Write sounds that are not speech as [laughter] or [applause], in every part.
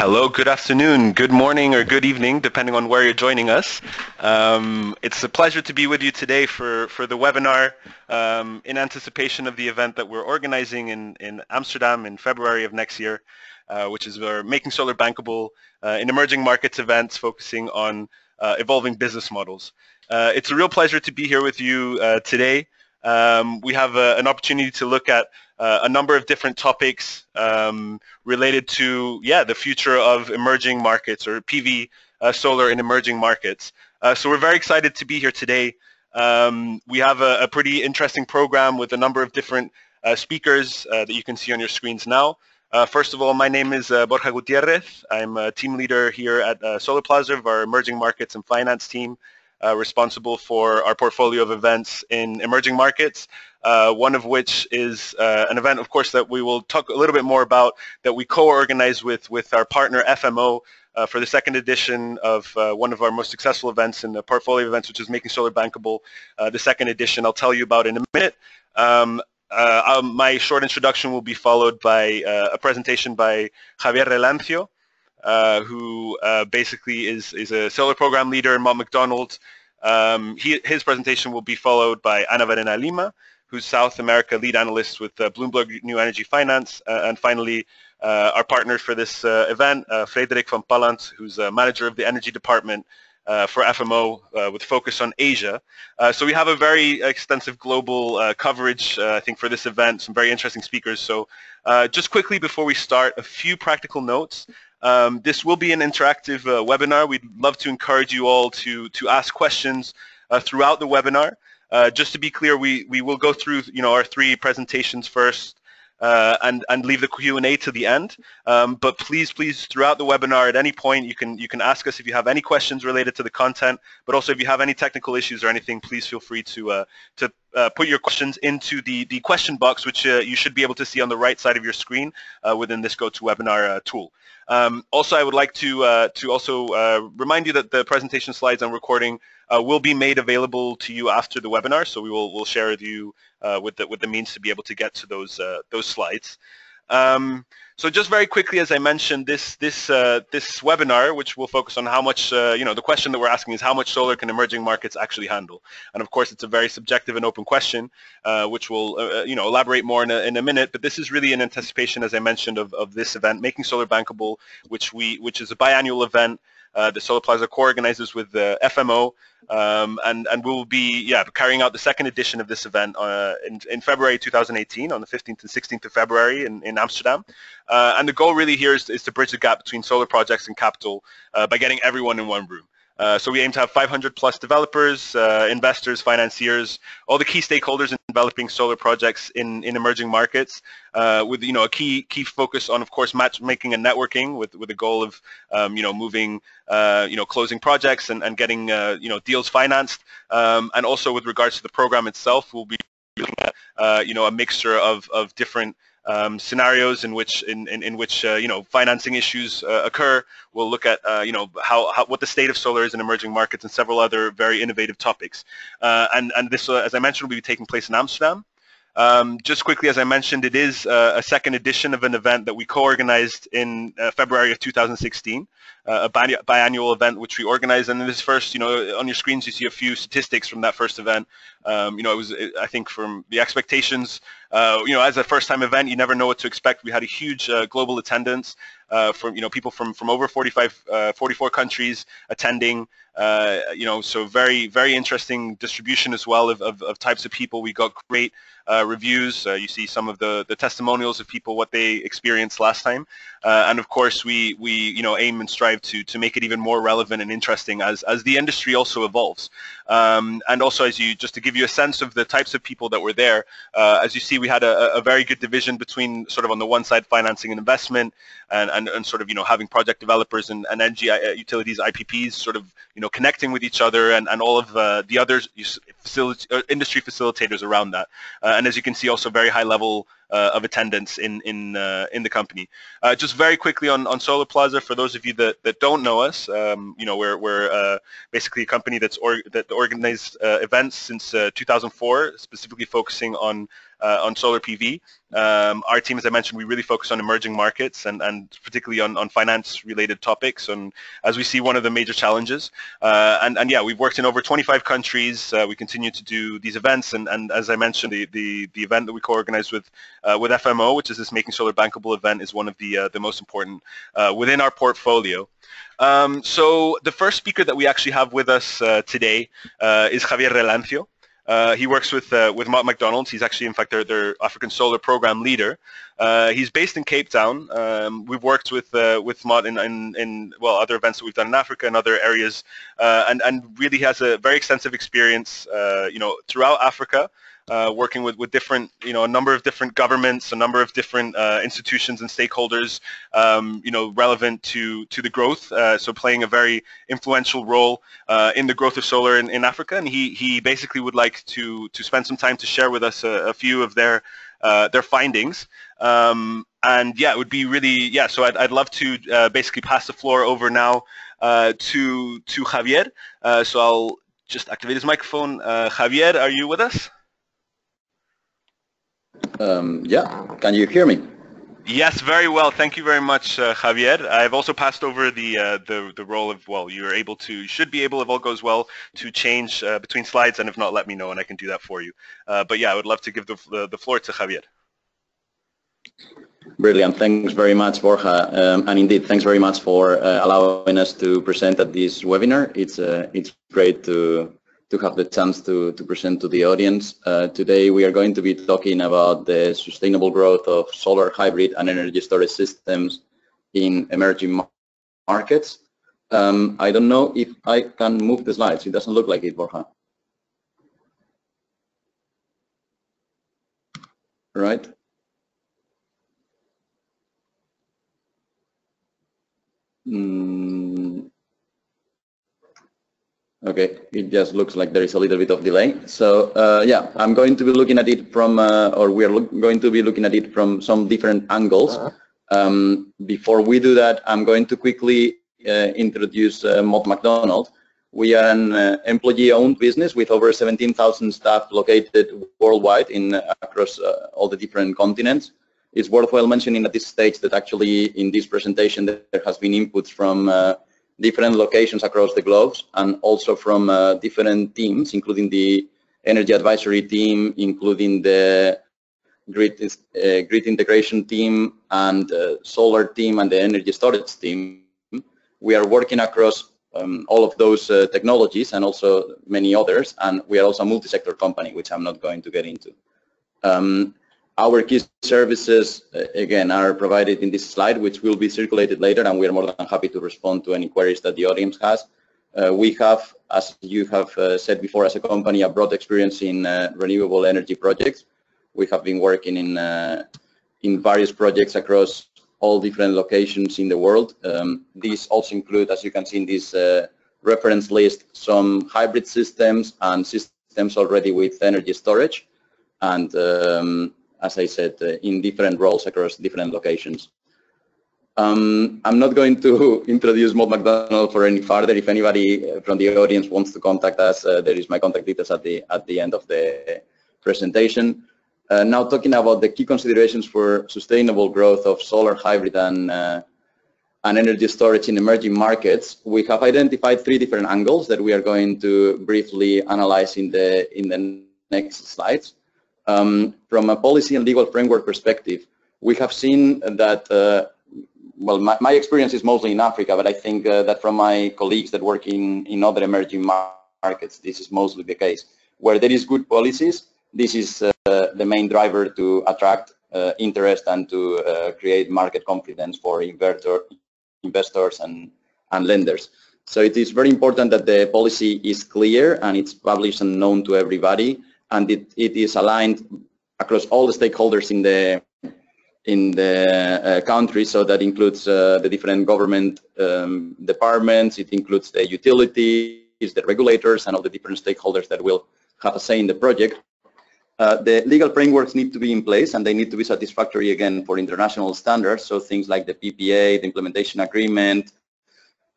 Hello, good afternoon, good morning, or good evening, depending on where you're joining us. Um, it's a pleasure to be with you today for, for the webinar um, in anticipation of the event that we're organizing in, in Amsterdam in February of next year, uh, which is our Making Solar Bankable uh, in Emerging Markets events focusing on uh, evolving business models. Uh, it's a real pleasure to be here with you uh, today. Um, we have a, an opportunity to look at uh, a number of different topics um, related to, yeah, the future of emerging markets or PV uh, solar in emerging markets. Uh, so we're very excited to be here today. Um, we have a, a, pretty interesting program with a number of different uh, speakers uh, that you can see on your screens now. Uh, first of all, my name is Borja Gutierrez. I'm a team leader here at Solarplaza of our emerging markets and finance team. Uh, responsible for our portfolio of events in emerging markets, uh, one of which is uh, an event, of course, that we will talk a little bit more about that we co-organize with, with our partner FMO uh, for the second edition of uh, one of our most successful events in the portfolio events, which is Making Solar Bankable. Uh, the second edition I'll tell you about in a minute. Um, um, my short introduction will be followed by a presentation by Javier Relancio, uh, who uh, basically is, is a solar program leader in Mott MacDonald. Um, he, his presentation will be followed by Ana Verena Lima, who's South America lead analyst with uh, Bloomberg New Energy Finance. Uh, and finally, uh, our partner for this event, Frederik van Pallandt, who's a manager of the energy department uh, for FMO uh, with focus on Asia. Uh, so we have a very extensive global coverage, I think, for this event, some very interesting speakers. So just quickly before we start, a few practical notes. Um, this will be an interactive webinar. We'd love to encourage you all to, to ask questions throughout the webinar. Uh, just to be clear, we, we will go through you know, our three presentations first uh, and, and leave the Q&A to the end. Um, but please, please, throughout the webinar, at any point, you can, you can ask us if you have any questions related to the content, but also if you have any technical issues or anything, please feel free to, uh, to uh, put your questions into the, the question box, which uh, you should be able to see on the right side of your screen uh, within this GoToWebinar uh, tool. Um, also, I would like to, uh, to also remind you that the presentation slides I'm recording will be made available to you after the webinar, so we will we'll share with you with, the, with the means to be able to get to those, those slides. Um, so just very quickly, as I mentioned, this this uh, this webinar, which will focus on how much, uh, you know, the question that we're asking is how much solar can emerging markets actually handle? And of course, it's a very subjective and open question, uh, which we'll, uh, uh, you know, elaborate more in a, in a minute. But this is really an anticipation, as I mentioned, of, of this event, Making Solar Bankable, which we which is a biannual event uh, the Solarplaza co-organizes with the FMO, um, and and we'll be yeah carrying out the second edition of this event uh, in, in February 2018 on the 15th and 16th of February in, in Amsterdam. Uh, and the goal really here is, is to bridge the gap between solar projects and capital uh, by getting everyone in one room. Uh, so we aim to have 500 plus developers, uh, investors, financiers, all the key stakeholders in developing solar projects in, in emerging markets uh, with, you know, a key key focus on, of course, matchmaking and networking with, with the goal of, um, you know, moving, uh, you know, closing projects and, and getting, uh, you know, deals financed. Um, and also with regards to the program itself, we'll be looking at, you know, a mixture of, of different um, scenarios in which in, in, in which uh, you know financing issues uh, occur. We'll look at uh, you know how, how, what the state of solar is in emerging markets and several other very innovative topics. Uh, and and this, uh, as I mentioned, will be taking place in Amsterdam. Um, just quickly, as I mentioned, it is uh, a second edition of an event that we co-organized in uh, February of 2016, uh, a bi biannual event which we organized. And in this first, you know, on your screens you see a few statistics from that first event. Um, you know, it was, I think, from the expectations. Uh, you know, as a first-time event, you never know what to expect. We had a huge uh, global attendance uh, from, you know, people from from over 45, 44 countries attending. You know, so very, very interesting distribution as well of, of, of types of people. We got great uh, reviews. Uh, you see some of the, the testimonials of people what they experienced last time, uh, and of course we we you know aim and strive to to make it even more relevant and interesting as as the industry also evolves. Um, and also as you just to give you a sense of the types of people that were there, uh, as you see we had a, a very good division between sort of on the one side financing and investment, and and, and sort of you know having project developers and, and uh, utilities IPPs sort of you know connecting with each other and and all of uh, the other facility, industry facilitators around that. Uh, and as you can see, also very high level uh, of attendance in in uh, in the company. Uh, just very quickly on, on Solarplaza, for those of you that, that don't know us, um, you know we're we're uh, basically a company that's that organized uh, events since 2004, specifically focusing on uh, on solar PV. Um, our team, as I mentioned, we really focus on emerging markets and, and particularly on, on finance-related topics, and as we see one of the major challenges. Uh, and, and yeah, we've worked in over 25 countries. Uh, we continue to do these events, and, and as I mentioned, the, the, the event that we co-organized with uh, with FMO, which is this Making Solar Bankable event, is one of the uh, the most important uh, within our portfolio. Um, so the first speaker that we actually have with us today is Javier Relancio. Uh, he works with uh, with Mott MacDonald's. He's actually, in fact, their, their African Solar Program leader. Uh, he's based in Cape Town. Um, we've worked with uh, with Mott in, in, in, well other events that we've done in Africa and other areas, uh, and and really has a very extensive experience, uh, you know, throughout Africa uh, working with, with different, you know, a number of different governments, a number of different uh, institutions and stakeholders, um, you know, relevant to, to the growth. Uh, so playing a very influential role uh, in the growth of solar in, in Africa. And he, he basically would like to, to spend some time to share with us a, a few of their, uh, their findings. Um, and yeah, it would be really, yeah, so I'd, I'd love to uh, basically pass the floor over now to, to Javier. so I'll just activate his microphone. Javier, are you with us? Um, yeah, can you hear me? Yes, very well. Thank you very much, uh, Javier. I've also passed over the, uh, the the role of well, you're able to should be able if all goes well to change uh, between slides, and if not, let me know and I can do that for you. Uh, but yeah, I would love to give the the, the floor to Javier. Brilliant. Thanks very much, Borja. Um, and indeed, thanks very much for uh, allowing us to present at this webinar. It's uh, it's great to to have the chance to, to present to the audience. Uh, today we are going to be talking about the sustainable growth of solar hybrid and energy storage systems in emerging markets. Um, I don't know if I can move the slides. It doesn't look like it, Borja. Right. Mm, Okay, it just looks like there is a little bit of delay. So uh, yeah, I'm going to be looking at it from, uh, or we are going to be looking at it from some different angles. Uh -huh. um, before we do that, I'm going to quickly uh, introduce uh, Mott MacDonald. We are an uh, employee-owned business with over 17,000 staff located worldwide in across all the different continents. It's worthwhile mentioning at this stage that actually in this presentation there has been inputs from different locations across the globe and also from uh, different teams, including the energy advisory team, including the grid, uh, grid integration team and uh, solar team and the energy storage team. We are working across um, all of those uh, technologies and also many others, and we are also a multi-sector company, which I'm not going to get into. Um, our key services, uh, again, are provided in this slide, which will be circulated later, and we are more than happy to respond to any queries that the audience has. Uh, we have, as you have uh, said before, as a company, a broad experience in uh, renewable energy projects. We have been working in, uh, in various projects across all different locations in the world. Um, these also include, as you can see in this uh, reference list, some hybrid systems and systems already with energy storage. And um, as I said, uh, in different roles across different locations. Um, I'm not going to [laughs] introduce Mott MacDonald for any further. If anybody uh, from the audience wants to contact us, uh, there is my contact details at the at the end of the presentation. Uh, now talking about the key considerations for sustainable growth of solar hybrid and uh, and energy storage in emerging markets, we have identified three different angles that we are going to briefly analyze in the in the next slides. Um, from a policy and legal framework perspective, we have seen that, uh, well, my, my, experience is mostly in Africa, but I think uh, that from my colleagues that work in, in other emerging markets, this is mostly the case. Where there is good policies, this is uh, the main driver to attract uh, interest and to uh, create market confidence for inverter, investors and, and lenders. So it is very important that the policy is clear and it's published and known to everybody and it, it is aligned across all the stakeholders in the in the uh, country. So that includes uh, the different government um, departments. It includes the utilities, the regulators, and all the different stakeholders that will have a say in the project. Uh, the legal frameworks need to be in place and they need to be satisfactory again for international standards. So things like the PPA, the implementation agreement,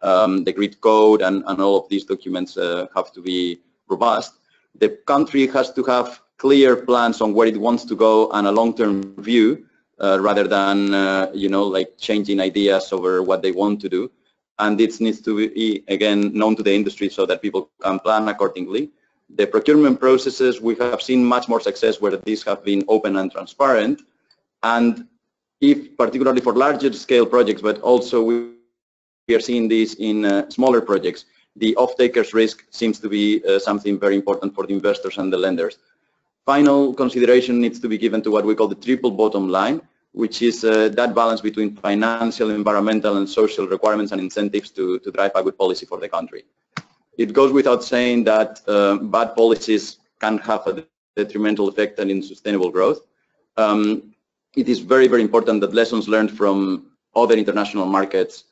um, the grid code and, and, all of these documents uh, have to be robust. The country has to have clear plans on where it wants to go and a long-term view uh, rather than, uh, you know, like changing ideas over what they want to do. And this needs to be, again, known to the industry so that people can plan accordingly. The procurement processes, we have seen much more success where these have been open and transparent. And if, particularly for larger scale projects, but also we are seeing this in uh, smaller projects. The off-takers risk seems to be uh, something very important for the investors and the lenders. Final consideration needs to be given to what we call the triple bottom line, which is uh, that balance between financial, environmental, and social requirements and incentives to, to drive a good policy for the country. It goes without saying that uh, bad policies can have a detrimental effect on sustainable growth. Um, it is very, very important that lessons learned from other international markets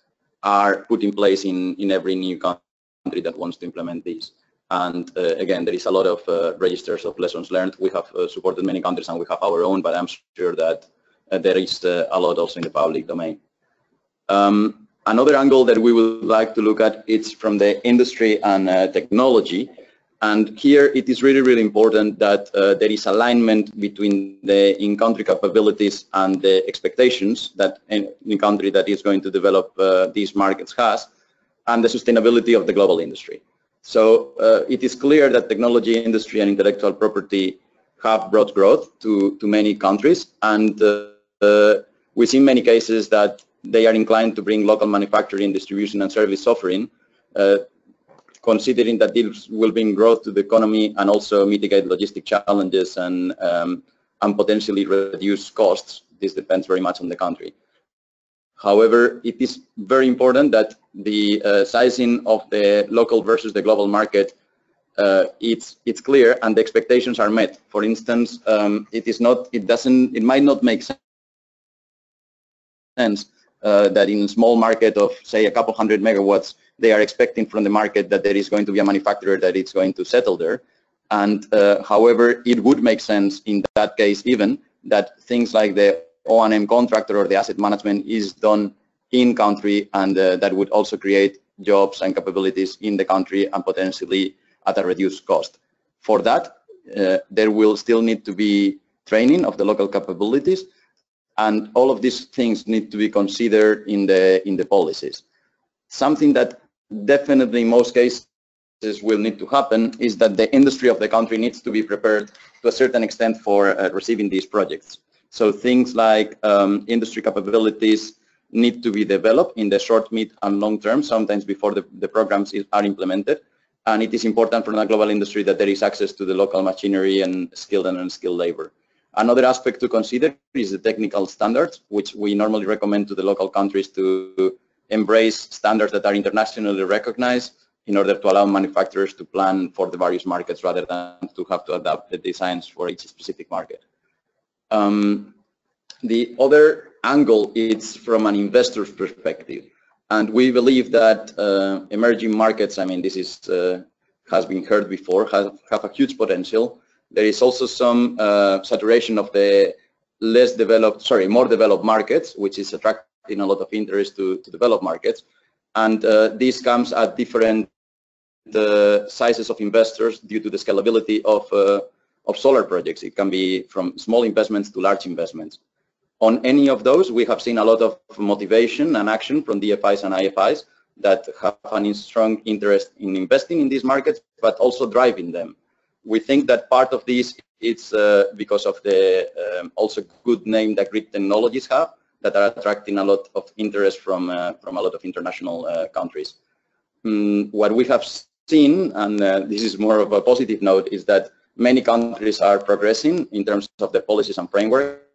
are put in place in, in every new country that wants to implement these. And uh, again, there is a lot of uh, registers of lessons learned. We have uh, supported many countries and we have our own, but I'm sure that uh, there is uh, a lot also in the public domain. Um, another angle that we would like to look at is from the industry and uh, technology. And here it is really, really important that there is alignment between the in-country capabilities and the expectations that any country that is going to develop these markets has and the sustainability of the global industry. So uh, it is clear that technology industry and intellectual property have brought growth to, to many countries and uh, uh, we see many cases that they are inclined to bring local manufacturing, distribution and service offering uh, considering that this will bring growth to the economy and also mitigate logistic challenges and, um, and potentially reduce costs. This depends very much on the country. However, it is very important that the uh, sizing of the local versus the global market uh, it's it's clear and the expectations are met. For instance, um, it is not it doesn't it might not make sense uh, that in a small market of say a couple hundred megawatts they are expecting from the market that there is going to be a manufacturer that it's going to settle there. And uh, however, it would make sense in that case even that things like the O&M contractor or the asset management is done in country and uh, that would also create jobs and capabilities in the country and potentially at a reduced cost. For that, uh, there will still need to be training of the local capabilities and all of these things need to be considered in the in the policies. Something that definitely in most cases will need to happen is that the industry of the country needs to be prepared to a certain extent for uh, receiving these projects. So things like um, industry capabilities need to be developed in the short, mid and long term, sometimes before the, the programs is, are implemented. And it is important for the global industry that there is access to the local machinery and skilled and unskilled labor. Another aspect to consider is the technical standards, which we normally recommend to the local countries to embrace standards that are internationally recognized in order to allow manufacturers to plan for the various markets rather than to have to adapt the designs for each specific market. Um, the other angle it's from an investor's perspective. And we believe that uh, emerging markets, I mean, this is uh, has been heard before, have, have a huge potential. There is also some uh, saturation of the less developed, sorry, more developed markets, which is attracting a lot of interest to, to develop markets. And uh, this comes at different uh, sizes of investors due to the scalability of, uh, of solar projects. It can be from small investments to large investments. On any of those, we have seen a lot of motivation and action from DFIs and IFIs that have a strong interest in investing in these markets, but also driving them. We think that part of this is uh, because of the um, also good name that grid technologies have, that are attracting a lot of interest from uh, from a lot of international uh, countries. Mm, what we have seen, and uh, this is more of a positive note, is that many countries are progressing in terms of the policies and frameworks,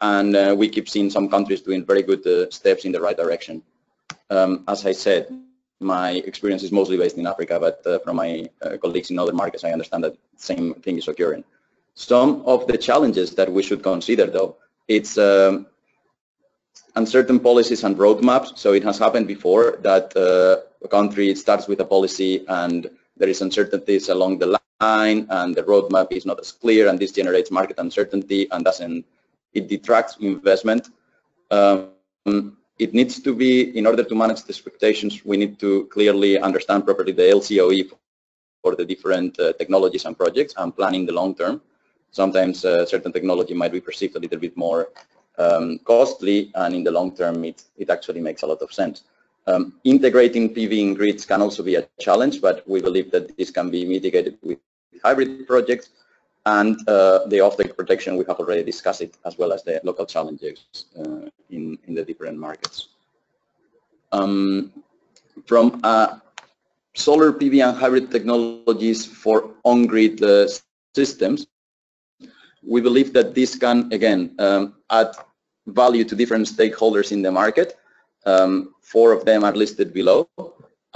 and uh, we keep seeing some countries doing very good uh, steps in the right direction. Um, as I said, my experience is mostly based in Africa, but uh, from my colleagues in other markets, I understand that same thing is occurring. Some of the challenges that we should consider, though, it's um, uncertain policies and roadmaps. So it has happened before that uh, a country starts with a policy and there is uncertainties along the line and the roadmap is not as clear and this generates market uncertainty and doesn't, it detracts investment. Um, it needs to be, in order to manage the expectations, we need to clearly understand properly the LCOE for the different uh, technologies and projects and planning the long term. Sometimes uh, certain technology might be perceived a little bit more um, costly and in the long term it, it actually makes a lot of sense. Um, integrating PV in grids can also be a challenge, but we believe that this can be mitigated with hybrid projects and uh, the offtake protection we have already discussed it as well as the local challenges uh, in, in the different markets. Um, from uh, solar PV and hybrid technologies for on-grid uh, systems, we believe that this can, again, um, add value to different stakeholders in the market. Um, four of them are listed below.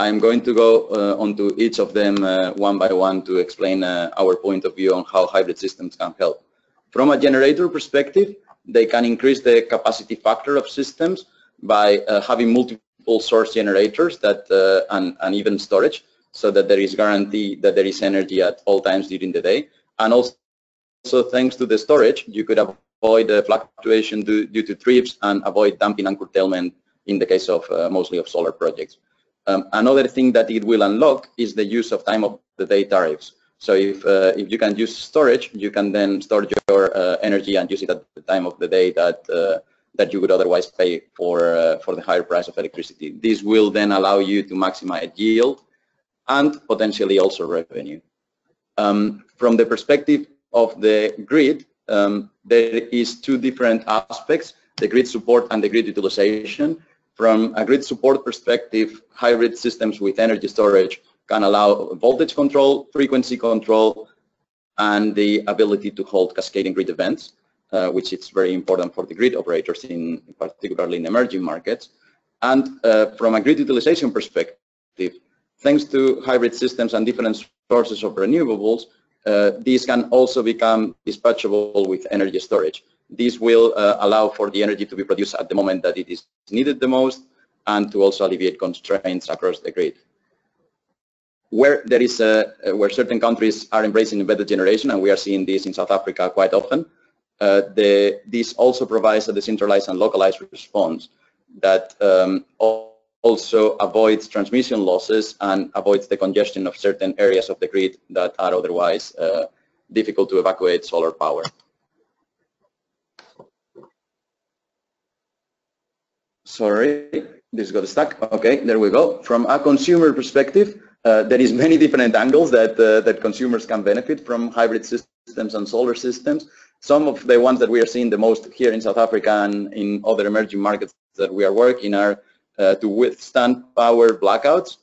I'm going to go uh, onto each of them uh, one by one to explain uh, our point of view on how hybrid systems can help. From a generator perspective, they can increase the capacity factor of systems by uh, having multiple source generators that uh, and, and even storage so that there is guarantee that there is energy at all times during the day. And also, so thanks to the storage, you could avoid the fluctuation due, due to trips and avoid dumping and curtailment in the case of uh, mostly of solar projects. Um, another thing that it will unlock is the use of time of the day tariffs. So if, uh, if you can use storage, you can then store your uh, energy and use it at the time of the day that, uh, that you would otherwise pay for, uh, for the higher price of electricity. This will then allow you to maximize yield and potentially also revenue. Um, from the perspective of the grid, um, there is two different aspects, the grid support and the grid utilization. From a grid support perspective, hybrid systems with energy storage can allow voltage control, frequency control, and the ability to hold cascading grid events, uh, which is very important for the grid operators, in particularly in emerging markets. And uh, from a grid utilization perspective, thanks to hybrid systems and different sources of renewables, uh, these can also become dispatchable with energy storage. This will uh, allow for the energy to be produced at the moment that it is needed the most and to also alleviate constraints across the grid. Where there is a, uh, where certain countries are embracing embedded generation, and we are seeing this in South Africa quite often, uh, the, this also provides a decentralized and localized response that um, also avoids transmission losses and avoids the congestion of certain areas of the grid that are otherwise uh, difficult to evacuate solar power. Sorry, this got stuck. Okay, there we go. From a consumer perspective, uh, there is many different angles that uh, that consumers can benefit from hybrid systems and solar systems. Some of the ones that we are seeing the most here in South Africa and in other emerging markets that we are working are uh, to withstand power blackouts,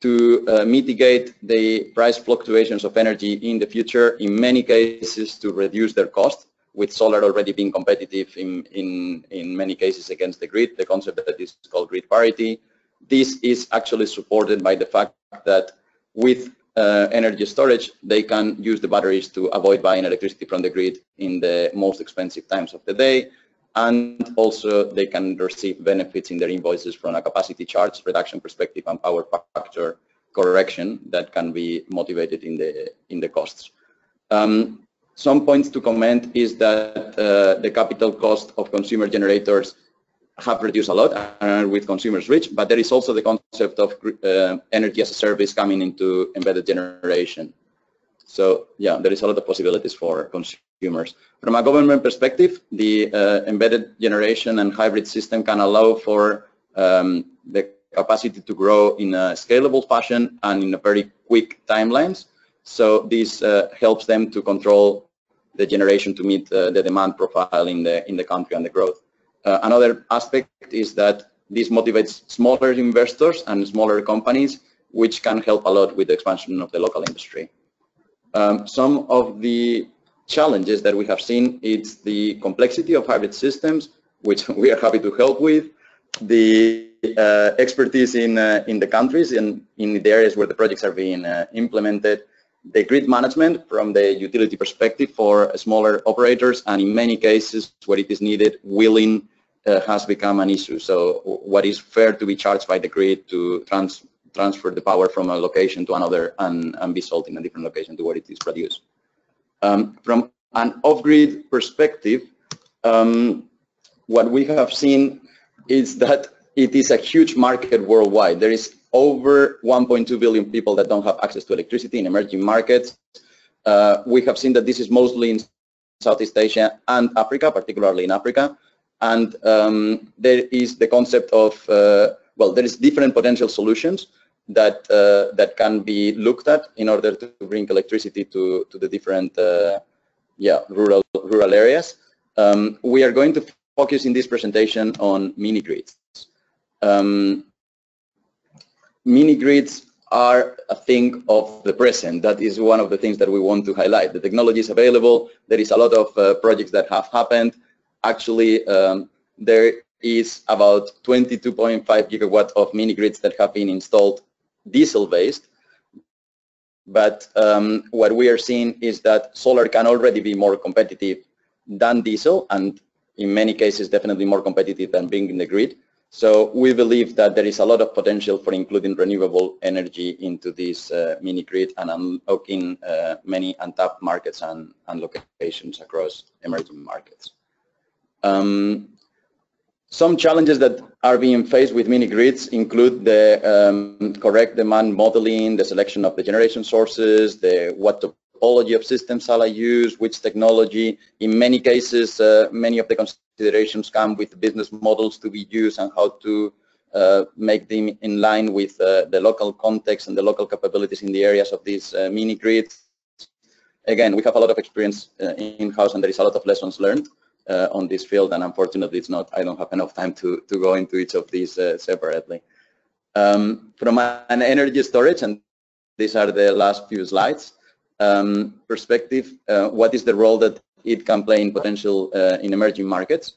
to uh, mitigate the price fluctuations of energy in the future, in many cases to reduce their cost, with solar already being competitive in, in, in many cases against the grid, the concept that is called grid parity. This is actually supported by the fact that with uh, energy storage, they can use the batteries to avoid buying electricity from the grid in the most expensive times of the day and also they can receive benefits in their invoices from a capacity charge reduction perspective and power factor correction that can be motivated in the in the costs. Um, some points to comment is that uh, the capital cost of consumer generators have reduced a lot and with consumers rich, but there is also the concept of uh, energy as a service coming into embedded generation. So yeah, there is a lot of possibilities for consumers. From a government perspective, the uh, embedded generation and hybrid system can allow for um, the capacity to grow in a scalable fashion and in a very quick timelines. So this uh, helps them to control the generation to meet uh, the demand profile in the in the country and the growth. Uh, another aspect is that this motivates smaller investors and smaller companies, which can help a lot with the expansion of the local industry. Um, some of the challenges that we have seen is the complexity of hybrid systems, which [laughs] we are happy to help with, the uh, expertise in, uh, in the countries and in the areas where the projects are being uh, implemented, the grid management from the utility perspective for smaller operators, and in many cases where it is needed, wheeling uh, has become an issue. So what is fair to be charged by the grid to trans transfer the power from a location to another and, and be sold in a different location to where it is produced. Um, from an off-grid perspective, um, what we have seen is that it is a huge market worldwide. There is over 1.2 billion people that don't have access to electricity in emerging markets. Uh, we have seen that this is mostly in Southeast Asia and Africa, particularly in Africa. And um, there is the concept of, uh, well, there is different potential solutions that uh, that can be looked at in order to bring electricity to, to the different, uh, yeah, rural, rural areas. Um, we are going to focus in this presentation on mini grids. Um, mini grids are a thing of the present. That is one of the things that we want to highlight. The technology is available. There is a lot of uh, projects that have happened. Actually, um, there is about 22.5 gigawatts of mini grids that have been installed diesel-based. But um, what we are seeing is that solar can already be more competitive than diesel, and in many cases, definitely more competitive than being in the grid. So we believe that there is a lot of potential for including renewable energy into this uh, mini grid and unlocking uh, many untapped markets and, and, locations across emerging markets. Um, some challenges that are being faced with mini grids include the um, correct demand modeling, the selection of the generation sources, the what topology of systems shall I use, which technology. In many cases, uh, many of the considerations come with business models to be used and how to uh, make them in line with uh, the local context and the local capabilities in the areas of these uh, mini grids. Again, we have a lot of experience uh, in-house and there is a lot of lessons learned uh, on this field and unfortunately it's not, I don't have enough time to, to go into each of these separately. Um, from an energy storage, and these are the last few slides, um, perspective, uh, what is the role that it can play in potential uh, in emerging markets?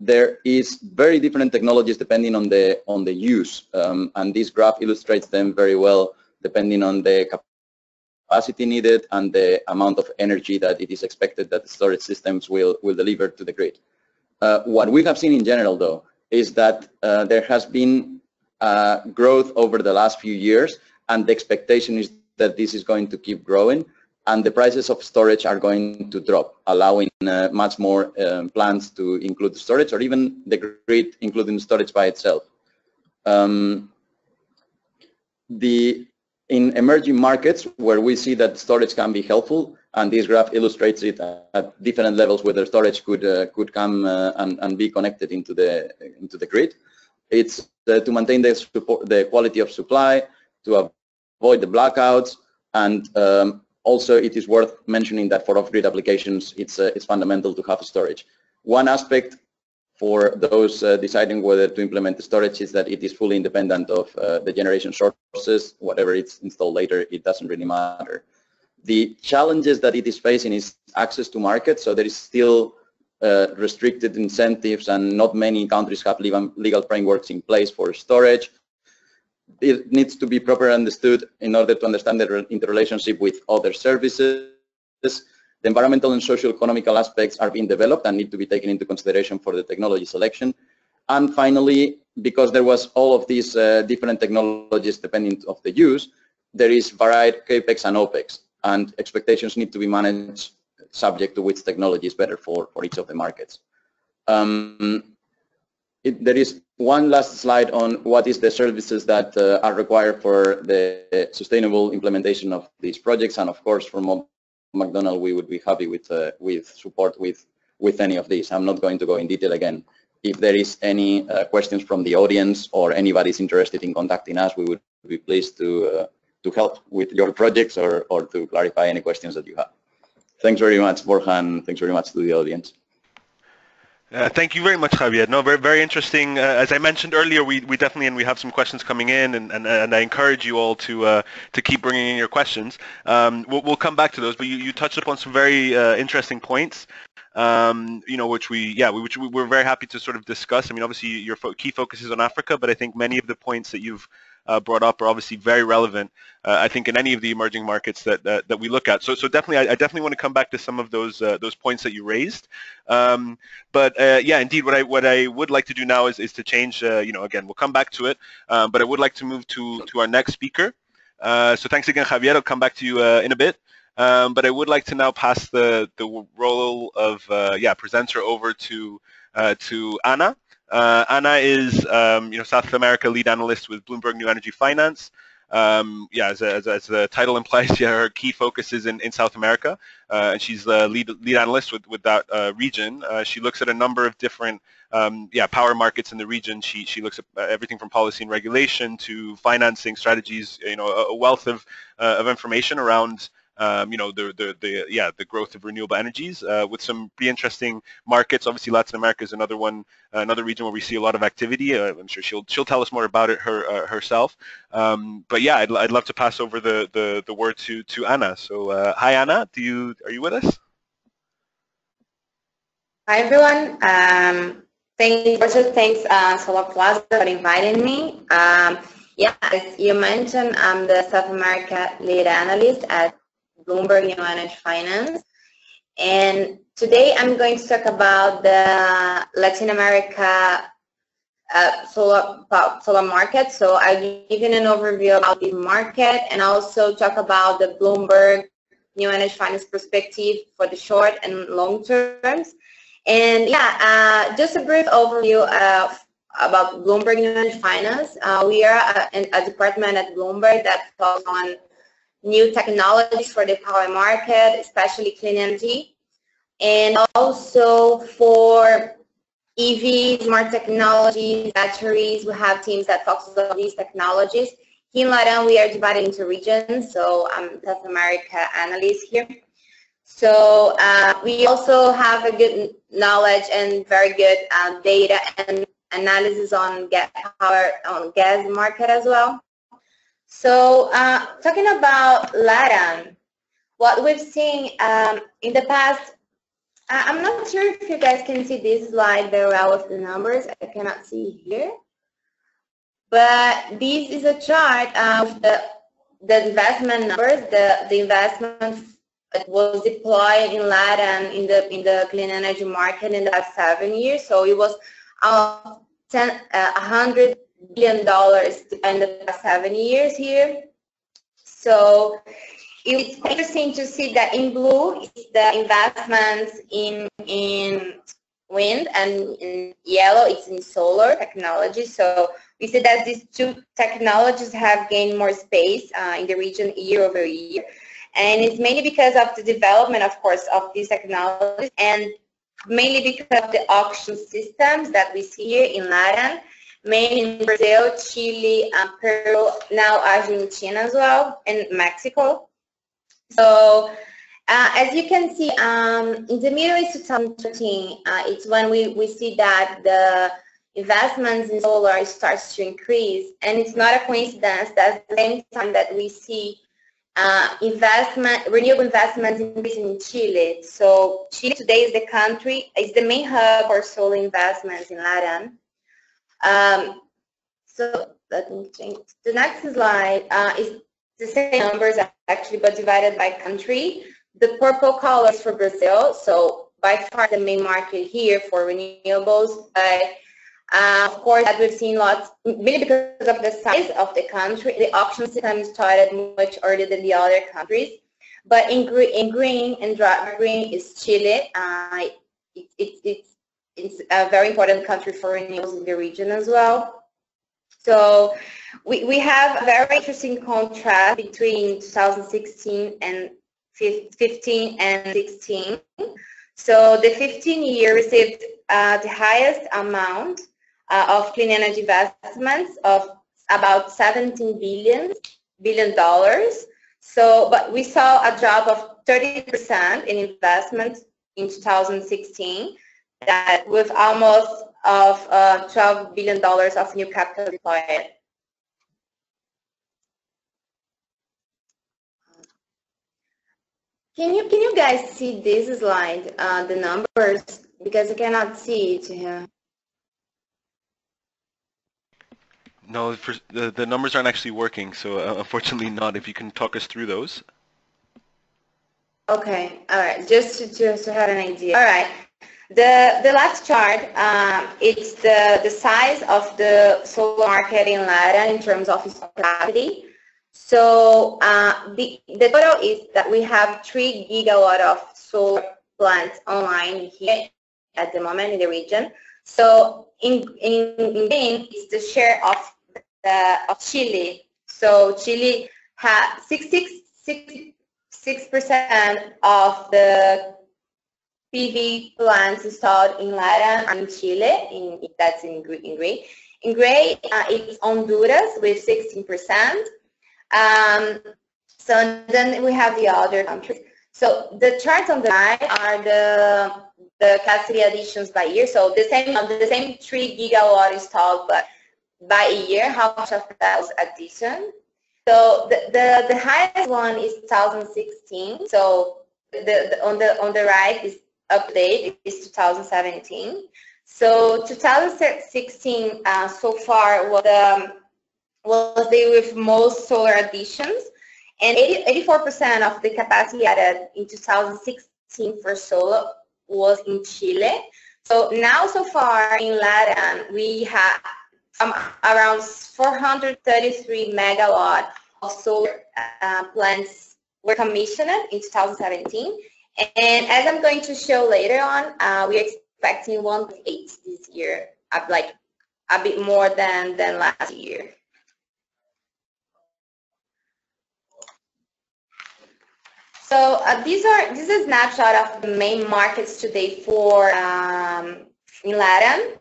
There is very different technologies depending on the on the use, um, and this graph illustrates them very well depending on the capacity needed and the amount of energy that it is expected that the storage systems will will deliver to the grid. Uh, what we have seen in general, though, is that uh, there has been uh, growth over the last few years, and the expectation is that this is going to keep growing and the prices of storage are going to drop, allowing uh, much more um, plants to include storage or even the grid including storage by itself. Um, the in emerging markets where we see that storage can be helpful, and this graph illustrates it at different levels whether storage could uh, could come uh, and, and be connected into the into the grid. It's uh, to maintain the support, the quality of supply, to avoid the blackouts, and um, also, it is worth mentioning that for off-grid applications, it's, uh, it's fundamental to have storage. One aspect for those uh, deciding whether to implement the storage is that it is fully independent of uh, the generation sources. Whatever it's installed later, it doesn't really matter. The challenges that it is facing is access to markets. So there is still uh, restricted incentives and not many countries have legal frameworks in place for storage it needs to be properly understood in order to understand the interrelationship with other services. The environmental and socio-economical aspects are being developed and need to be taken into consideration for the technology selection. And finally, because there was all of these uh, different technologies depending of the use, there is varied CAPEX and OPEX, and expectations need to be managed subject to which technology is better for, for each of the markets. Um, it, there is one last slide on what is the services that uh, are required for the sustainable implementation of these projects. And of course, from MacDonald, we would be happy with, uh, with support with, with any of these. I'm not going to go in detail again. If there is any uh, questions from the audience or anybody's interested in contacting us, we would be pleased to, uh, to help with your projects or, or to clarify any questions that you have. Thanks very much, Borja, and thanks very much to the audience. Uh, thank you very much, Javier. No, very, very interesting. Uh, as I mentioned earlier, we, we definitely and we have some questions coming in, and, and, and I encourage you all to uh, to keep bringing in your questions. Um, we'll, we'll come back to those, but you, you touched upon some very uh, interesting points. um, you know, which we, yeah, which we, we're very happy to sort of discuss. I mean, obviously your fo key focus is on Africa, but I think many of the points that you've uh, brought up are obviously very relevant, uh, I think, in any of the emerging markets that, that, that we look at. So, so definitely, I, I, definitely want to come back to some of those uh, those points that you raised. Um, but uh, yeah, indeed, what I what I would like to do now is is to change. Uh, you know, again, we'll come back to it, um, but I would like to move to to our next speaker. Uh, so thanks again, Javier. I'll come back to you in a bit. Um, but I would like to now pass the the role of yeah presenter over to to Anna. Uh, Anna is, um, you know, South America lead analyst with Bloomberg New Energy Finance. Um, yeah, as, as, as, the title implies, [laughs] yeah, her key focus is in, in South America, uh, and she's the lead lead analyst with with that uh, region. Uh, she looks at a number of different, um, yeah, power markets in the region. She she looks at uh, everything from policy and regulation to financing strategies. You know, a, a wealth of uh, of information around um, you know, the, the, the, yeah, the growth of renewable energies uh, with some pretty interesting markets. Obviously, Latin America is another one, uh, another region where we see a lot of activity. Uh, I'm sure she'll, she'll tell us more about it her, uh, herself. Um, but yeah, I'd, I'd love to pass over the, the, the word to, to Anna. So uh, hi, Anna, do you, are you with us? Hi, everyone. Um, thank, first, thanks, uh, Solarplaza, for inviting me. Um, yeah, as you mentioned, I'm the South America lead analyst at Bloomberg New Energy Finance. And today I'm going to talk about the Latin America uh, solar, solar market. So I'll give you an overview about the market and also talk about the Bloomberg New Energy Finance perspective for the short and long terms. And yeah, uh, just a brief overview of, about Bloomberg New Energy Finance. Uh, we are a, a, department at Bloomberg that focuses on new technologies for the power market, especially clean energy, and also for EVs, smart technologies, batteries. We have teams that focus on these technologies. Here in Latam, we are divided into regions, so I'm South America analyst here. So uh, we also have a good knowledge and very good uh, data and analysis on gas power on gas market as well. So uh, talking about LATAM, what we've seen um, in the past, I'm not sure if you guys can see this slide very well with the numbers. I cannot see here. But this is a chart of the, the investment numbers, the, the investment that was deployed in LATAM in the, in the clean energy market in the last seven years. So it was uh, 10, uh, 100 billion dollars in the past seven years here. So it's interesting to see that in blue is the investments in in wind and in yellow it's in solar technology. So we see that these two technologies have gained more space uh, in the region year over year. And it's mainly because of the development, of course, of these technologies and mainly because of the auction systems that we see here in Latam mainly in Brazil, Chile, um, Peru, now Argentina as well, and Mexico. So uh, as you can see, um, in the Middle East 2013, uh, it's when we, we see that the investments in solar starts to increase, and it's not a coincidence that at the same time that we see uh, investment, renewable investments increasing in Chile. So Chile today is the country, is the main hub for solar investments in Latam. Um, so let me change. The next slide uh, is the same numbers actually, but divided by country. The purple color is for Brazil, so by far the main market here for renewables. But uh, of course, that we've seen lots, mainly because of the size of the country. The auction system started much earlier than the other countries. But in, in green and dark green is Chile. Uh, it, it, it's it's a very important country for renewables in the region as well. So we, we have a very interesting contrast between 2016 and 15 and 16. So the 15 year received uh, the highest amount uh, of clean energy investments of about 17 billion billion dollars. So, but we saw a drop of 30% in investment in 2016 that with almost of uh, $12 billion of new capital deployed. Can you can you guys see this slide, uh, the numbers? Because I cannot see it here. No, for, the, the numbers aren't actually working, so uh, unfortunately not. If you can talk us through those. Okay, all right, just to, just to have an idea. All right, the, the last chart, um, it's the, the size of the solar market in Latam in terms of its capacity. So uh, the, the total is that we have 3 gigawatt of solar plants online here at the moment in the region. So in, in, in green, it's the share of, the, of Chile. So Chile has 66% of the PV plants installed in Latam and Chile, in, that's in, in gray. In gray, uh, it's Honduras with 16%. Um, so then we have the other countries. So the charts on the right are the the capacity additions by year. So the same the same three gigawatt installed, but by a year, how much of that was addition? So the, the, the highest one is 2016. So the, the on the on the right is update is 2017. So 2016 uh, so far was um, was the with most solar additions, and 84% of the capacity added in 2016 for solar was in Chile. So now so far in Latin, we have um, around 433 megawatt of solar uh, plants were commissioned in 2017. And as I'm going to show later on, uh, we're expecting 1.8 this year, like a bit more than, than last year. So uh, these are this is a snapshot of the main markets today for um, in Latin.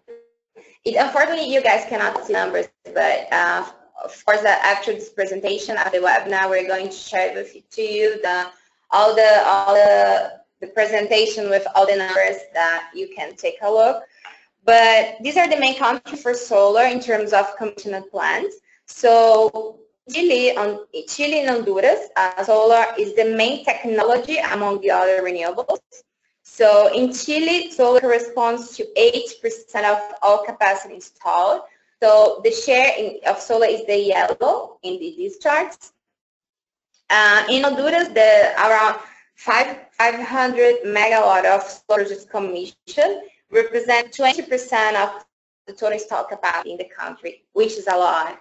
It, unfortunately, you guys cannot see numbers, but uh, of course, uh, after this presentation of the webinar, we're going to share with you, to you the all the all the the presentation with all the numbers that you can take a look. But these are the main countries for solar in terms of commissioned plants. So Chile, on, Chile and Honduras, uh, solar is the main technology among the other renewables. So in Chile, solar corresponds to 8% of all capacity installed. So the share in, of solar is the yellow in the, these charts. Uh, in Honduras, the around five, 500 megawatt of solar commission represent 20% of the total installed capacity in the country, which is a lot.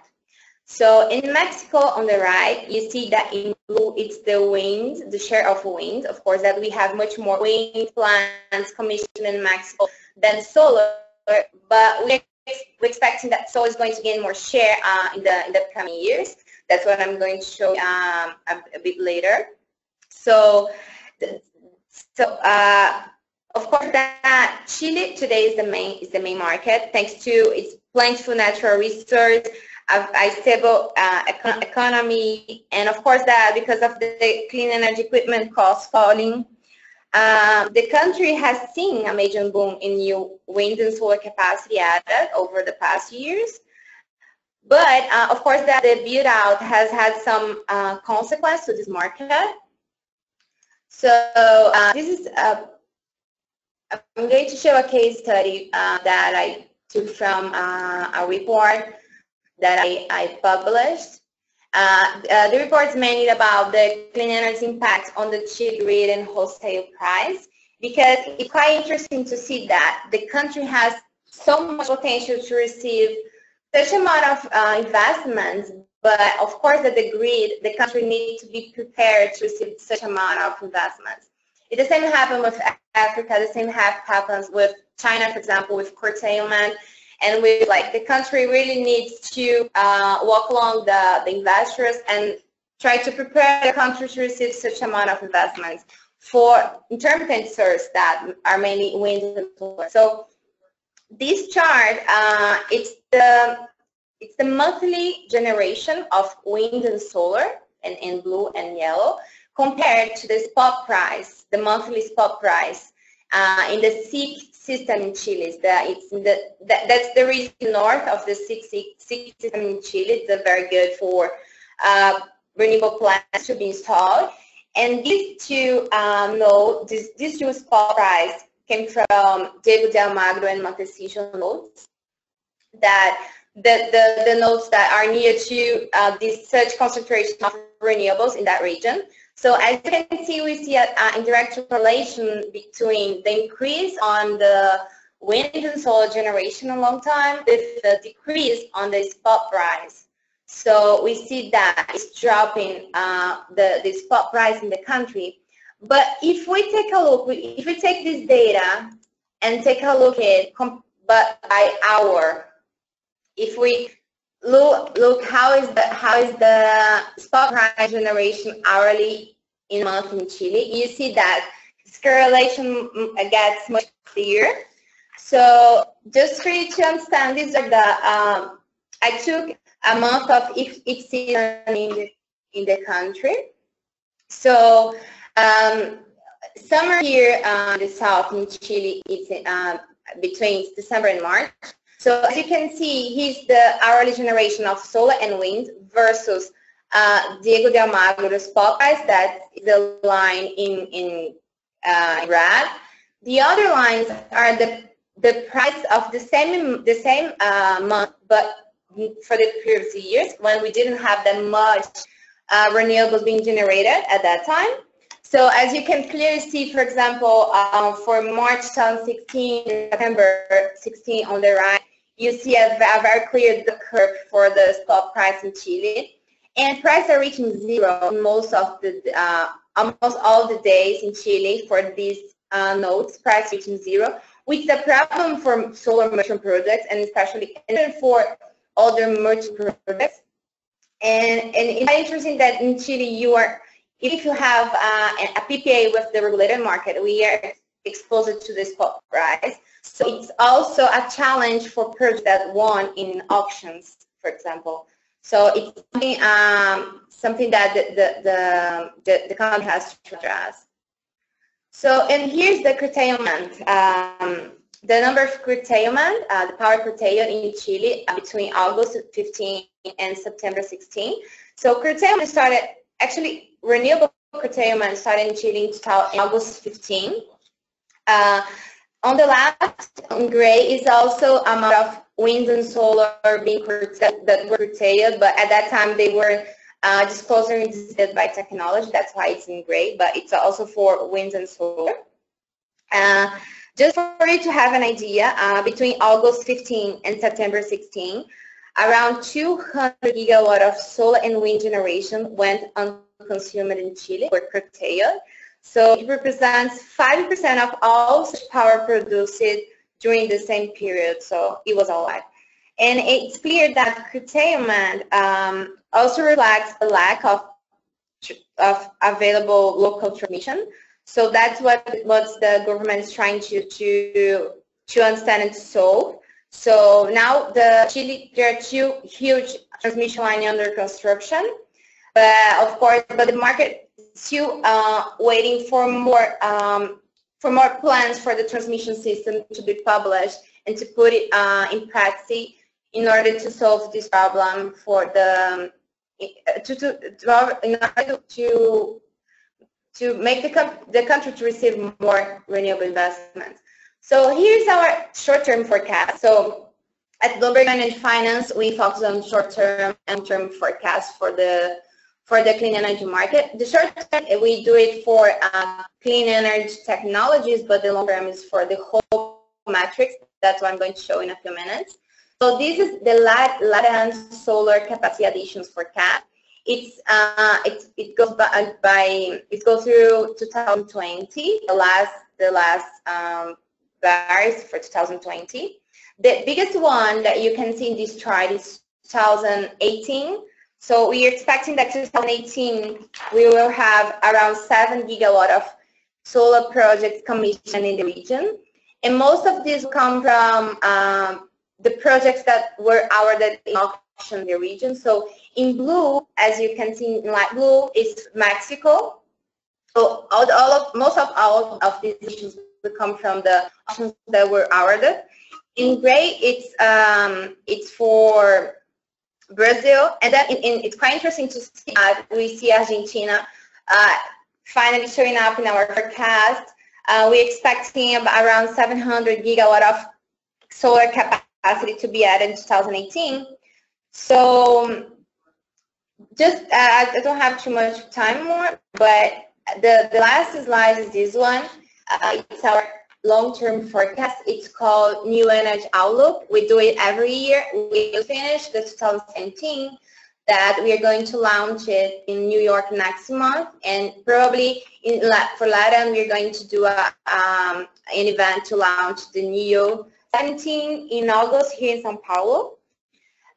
So in Mexico on the right, you see that in blue it's the wind, the share of wind. Of course, that we have much more wind plants commissioned in Mexico than solar, but we're, we're expecting that solar is going to gain more share uh, in the in the coming years. That's what I'm going to show um, a, a, bit later. So, so uh, of course, that Chile today is the main is the main market thanks to its plentiful natural resources a stable uh, econ economy, and of course that because of the clean energy equipment costs falling, uh, the country has seen a major boom in new wind and solar capacity added over the past years. But uh, of course that the build out has had some uh, consequence to this market. So uh, this is, uh, I'm going to show a case study that I took from a report that I, I published. Uh, uh, the report is mainly about the clean energy impact on the cheap grid and wholesale price because it's quite interesting to see that the country has so much potential to receive such amount of uh, investments, but of course that the grid, the country needs to be prepared to receive such amount of investments. It the same happens with Africa, the same happens with China, for example, with curtailment and we like the country really needs to uh, walk along the, the investors and try to prepare the country to receive such amount of investments for intermittent sources that are mainly wind and solar. So this chart, uh, it's the it's the monthly generation of wind and solar and in blue and yellow compared to the spot price, the monthly spot price uh, in the SIC system in Chile. It's the that, that's the region north of the SIC system in Chile. It's very good for uh, renewable plants to be installed. And these two um, nodes, this, these two spot price came from Diego de Almagro and Montecillo nodes that the, the, the nodes that are near to uh, this such concentration of renewables in that region. So as you can see, we see an indirect relation between the increase on the wind and solar generation a long time with the decrease on the spot price. So we see that it's dropping uh, the, the spot price in the country. But if we take a look, if we take this data and take a look at but by hour, if we look look how is the how is the spot price generation hourly in month in Chile, you see that this correlation gets much clearer. So just for you to understand, these are the um, I took a month of each, each season in the, in the country. So um, summer here in the south in Chile is uh, between December and March. So as you can see, here's the hourly generation of solar and wind versus uh, Diego de Almagro spot price, that's the line in, in uh, red. The other lines are the, the price of the same, the same uh, month, but for the previous years when we didn't have that much uh, renewables being generated at that time. So as you can clearly see, for example, um, for March 2016, September 16 on the right, you see a, very clear curve for the spot price in Chile. And prices are reaching zero most of the, uh, almost all the days in Chile for these uh, nodes, price reaching zero, which is a problem for solar merchant projects and especially for other merchant projects. And, and it's interesting that in Chile you are, if you have uh, a PPA with the regulated market, we are exposed to the spot price. So it's also a challenge for projects that won in auctions, for example. So it's something, um, something that the, the, the, the, has to address. So, and here's the curtailment. Um, the number of curtailment, uh, the power curtailed in Chile uh, between August 15 and September 16. So curtailment started, actually renewable curtailment started in Chile in August 15. Uh, on the left, in gray, is also amount of wind and solar being curtailed, that were curtailed, but at that time they were uh, disclosed and by technology. That's why it's in gray, but it's also for wind and solar. Uh, just for you to have an idea, uh, between August 15 and September 16, around 200 gigawatt of solar and wind generation went unconsumed in Chile or curtailed. So it represents 5% of all such power produced during the same period. So it was a lot. And it's clear that curtailment um, also reflects a lack of, of available local transmission. So that's what what the government is trying to to to understand and solve. So now the Chile there are two huge transmission lines under construction, but of course, but the market is still uh, waiting for more um, for more plans for the transmission system to be published and to put it uh, in practice in order to solve this problem for the to, to, to in order to to make the, the country to receive more renewable investments. So here's our short-term forecast. So at Bloomberg Energy Finance, we focus on short-term and term forecast for the for the clean energy market. The short term, we do it for uh, clean energy technologies, but the long term is for the whole matrix. That's what I'm going to show in a few minutes. So this is the Latin solar capacity additions forecast. It's uh, it it goes by, by it goes through 2020. The last the last um, bars for 2020. The biggest one that you can see in this chart is 2018. So we are expecting that 2018 we will have around seven gigawatt of solar projects commissioned in the region, and most of these come from um, the projects that were awarded in auction in the region. So in blue, as you can see in light blue, is Mexico. So all, all of, most of all of these issues come from the options that were awarded. In gray, it's um, it's for Brazil, and then in, in, it's quite interesting to see that we see Argentina uh, finally showing up in our forecast. Uh, we're expecting around 700 gigawatt of solar capacity to be added in 2018. So just, uh, I don't have too much time more, but the, the last slide is this one. Uh, it's our long-term forecast. It's called New Energy Outlook. We do it every year. We finish the 2017 that we are going to launch it in New York next month and probably in, for Latin we're going to do a, um, an event to launch the NEO 17 in August here in Sao Paulo.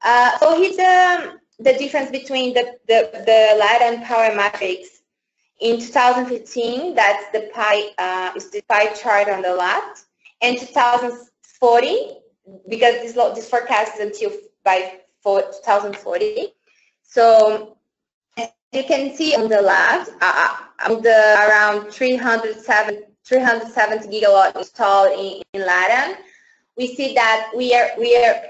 Uh, so here's um, the difference between the, the, the Latin power matrix in 2015, that's the pie, uh, is the pie chart on the left. And 2040, because this, this forecast is until by 2040. So you can see on the left, uh, uh, on the around 307, 370 gigawatt installed in, in Latin, we see that we are we are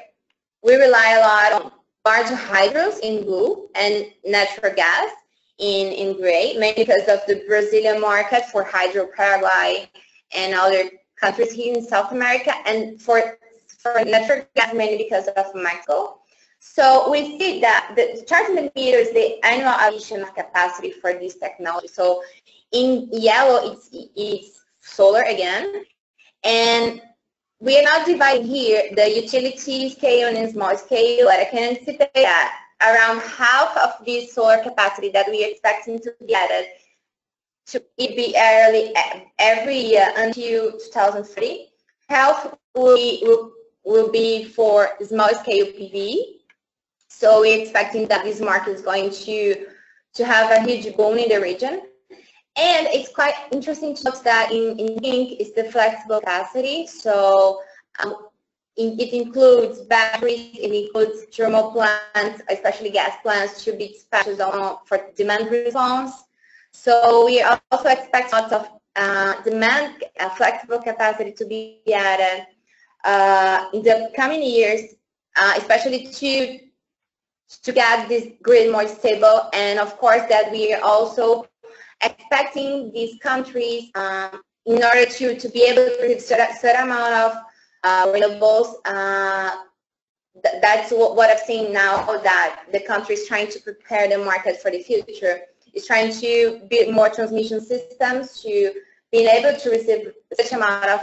we rely a lot on large hydros in blue and natural gas in, in gray, mainly because of the Brazilian market for hydro Paraguay and other countries here in South America, and for, for natural gas mainly because of Mexico. So we see that the chart in the middle is the annual addition of capacity for this technology. So in yellow, it's, it's solar again. And we are now dividing here the utility scale and small scale, I can anticipate that around half of the solar capacity that we are expecting to be added to be early every year until 2030. Half will be, will, will be for small scale PV. So we're expecting that this market is going to, to have a huge boom in the region. And it's quite interesting to note that in, in pink is the flexible capacity. So um, it includes batteries, it includes thermal plants, especially gas plants, to be dispatched on for demand response. So we also expect lots of uh, demand uh, flexible capacity to be added uh, in the coming years, uh, especially to to get this grid more stable, and of course that we are also expecting these countries um, in order to to be able to a certain amount of uh, renewables. Uh, th that's what, what, I've seen now that the country is trying to prepare the market for the future. It's trying to build more transmission systems to being able to receive such amount of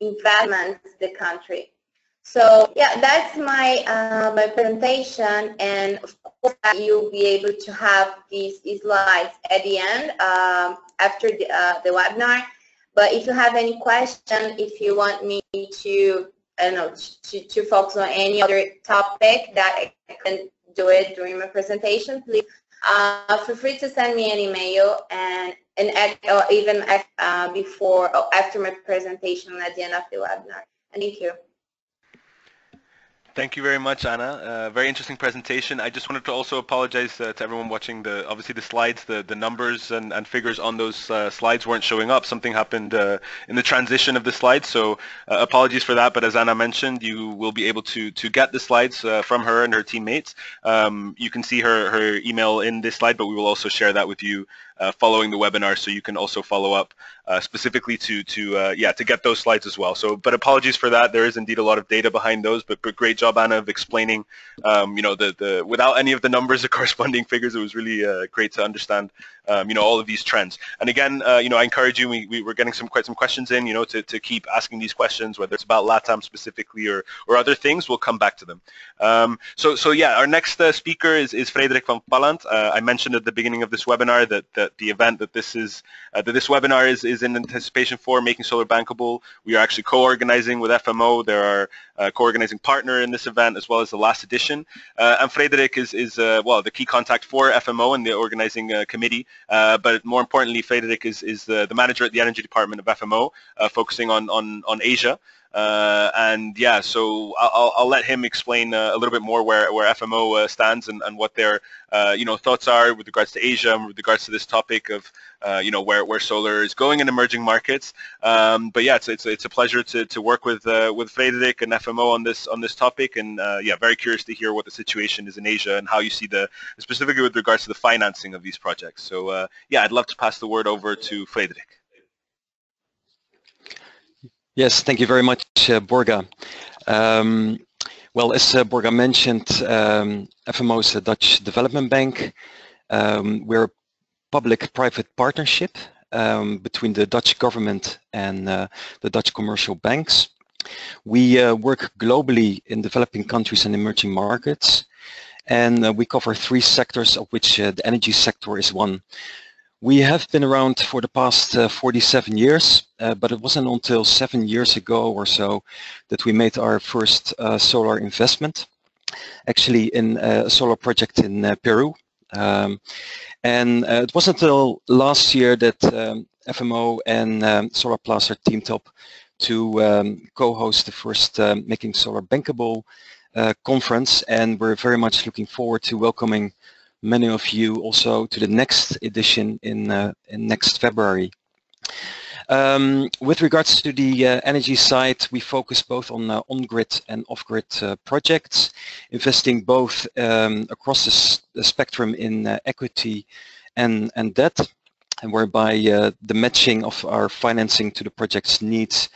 investment in the country. So yeah, that's my uh, my presentation, and of course you'll be able to have these, these slides at the end um, after the, uh, the webinar. But if you have any question, if you want me to, I don't know, to, to focus on any other topic that I can do it during my presentation, please uh, feel free to send me an email and, and or even uh, before or after my presentation at the end of the webinar. Thank you. Thank you very much, Anna. Uh, very interesting presentation. I just wanted to also apologize uh, to everyone watching the, obviously the slides, the, the numbers and, and figures on those uh, slides weren't showing up. Something happened uh, in the transition of the slides, so uh, apologies for that. But as Anna mentioned, you will be able to, to get the slides uh, from her and her teammates. Um, you can see her, her email in this slide, but we will also share that with you uh, following the webinar, so you can also follow up uh, specifically to to uh, yeah to get those slides as well. So, but apologies for that. There is indeed a lot of data behind those, but, but great job, Anna, of explaining. Um, you know, the the without any of the numbers, the [laughs] corresponding figures, it was really uh, great to understand. Um, you know, all of these trends. And again, uh, you know, I encourage you. We, we we're getting some quite some questions in. You know, to to keep asking these questions, whether it's about LATAM specifically or or other things. We'll come back to them. Um, so so yeah, our next uh, speaker is is Frederik van Pallandt. I mentioned at the beginning of this webinar that that the event that this is uh, that this webinar is, is in anticipation for making solar bankable. We are actually co-organizing with FMO. There are uh, co-organizing partner in this event as well as the last edition. Uh, and Frederik is, is uh, well, the key contact for FMO and the organizing uh, committee. Uh, but more importantly, Frederik is, is the, the manager at the energy department of FMO, focusing on, on, on Asia. Uh, and yeah, so I'll, I'll let him explain uh, a little bit more where, where FMO uh, stands and, and what their uh, you know thoughts are with regards to Asia and with regards to this topic of uh, you know where, where solar is going in emerging markets. Um, but yeah, it's, it's it's a pleasure to, to work with uh, with Frederick and FMO on this on this topic, and yeah, very curious to hear what the situation is in Asia and how you see the specifically with regards to the financing of these projects. So yeah, I'd love to pass the word over to Frederick. Yes, thank you very much, uh, Borja. Um, well, as uh, Borja mentioned, um, FMO is a Dutch development bank. Um, we're a public-private partnership um, between the Dutch government and uh, the Dutch commercial banks. We uh, work globally in developing countries and emerging markets, and uh, we cover three sectors, of which uh, the energy sector is one. We have been around for the past uh, 47 years, uh, but it wasn't until seven years ago or so that we made our first uh, solar investment, actually in a solar project in uh, Peru. Um, and uh, it wasn't until last year that um, FMO and um, Solarplaza teamed up to um, co-host the first uh, Making Solar Bankable conference, and we're very much looking forward to welcoming many of you also to the next edition in, uh, in next February. Um, with regards to the uh, energy side, we focus both on uh, on-grid and off-grid uh, projects, investing both um, across the, the, spectrum in uh, equity and, and debt, and whereby uh, the matching of our financing to the project's needs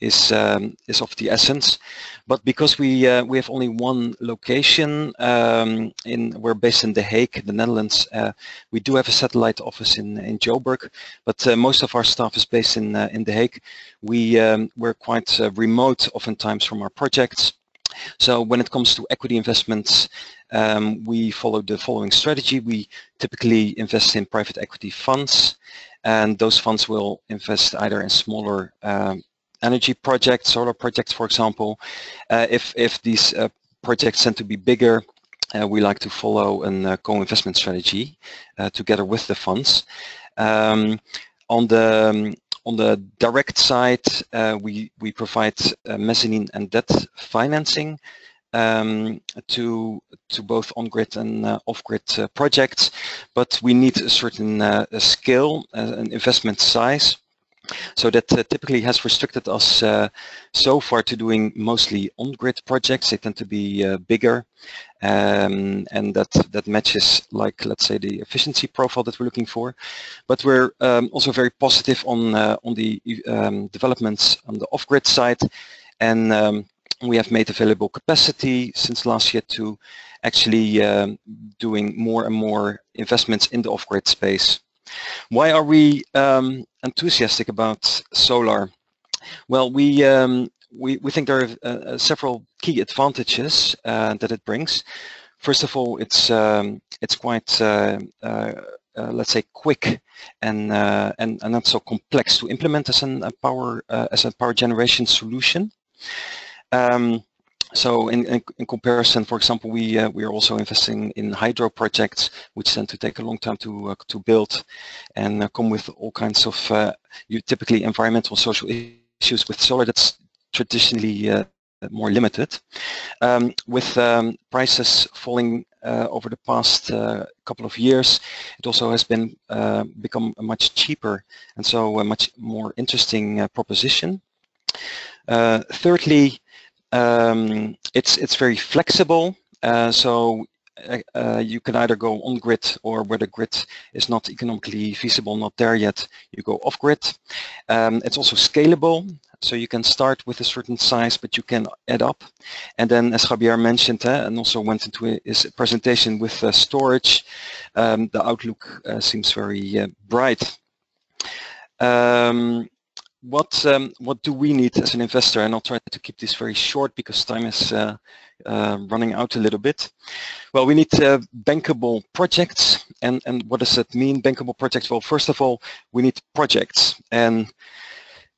is um, is of the essence. But because we uh, we have only one location um, in we're based in The Hague, the Netherlands. Uh, we do have a satellite office in in Joburg, but uh, most of our staff is based in uh, in The Hague. We um, we're quite uh, remote oftentimes from our projects. So when it comes to equity investments, um, we follow the following strategy. We typically invest in private equity funds, and those funds will invest either in smaller um, energy projects, solar projects, for example. Uh, if, if these uh, projects tend to be bigger, uh, we like to follow a co-investment strategy together with the funds. Um, on the um, on the direct side, uh, we we provide uh, mezzanine and debt financing um, to to both on-grid and uh, off-grid projects, but we need a certain scale, an investment size, so that uh, typically has restricted us uh, so far to doing mostly on-grid projects. They tend to be uh, bigger um, and that, that matches like, let's say, the efficiency profile that we're looking for. But we're um, also very positive on, uh, on the um, developments on the off-grid side. And um, we have made available capacity since last year to actually um, doing more and more investments in the off-grid space. Why are we um, enthusiastic about solar? Well, we um, we, we think there are uh, uh, several key advantages uh, that it brings. First of all, it's um, it's quite uh, uh, uh let's say quick and, and and not so complex to implement as a power as a power generation solution. Um, so in, in, in, comparison, for example, we uh, we are also investing in hydro projects, which tend to take a long time to uh, to build, and uh, come with all kinds of uh, you typically environmental social issues with solar that's traditionally uh, more limited. Um, with um, prices falling uh, over the past couple of years, it also has been become a much cheaper and so a much more interesting proposition. thirdly, um, it's it's very flexible, uh, so uh, uh, you can either go on grid or where the grid is not economically feasible, not there yet, you go off grid. Um, it's also scalable, so you can start with a certain size, but you can add up. And then, as Javier mentioned, uh, and also went into his presentation with uh, storage, um, the outlook uh, seems very bright. Um, what um, what do we need as an investor? And I'll try to keep this very short because time is uh, uh, running out a little bit. Well, we need uh, bankable projects, and and what does that mean? Bankable projects. Well, first of all, we need projects, and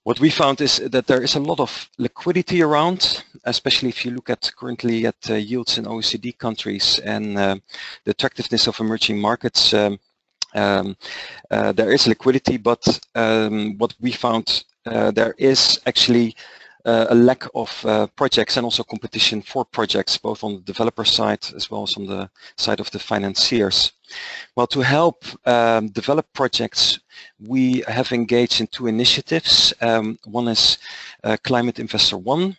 what we found is that there is a lot of liquidity around, especially if you look at currently at uh, yields in OECD countries and uh, the attractiveness of emerging markets. Um, um, uh, there is liquidity, but um, what we found there is actually uh, a lack of uh, projects and also competition for projects, both on the developer side as well as on the side of the financiers. Well, to help um, develop projects, we have engaged in two initiatives. Um, one is uh, Climate Investor One,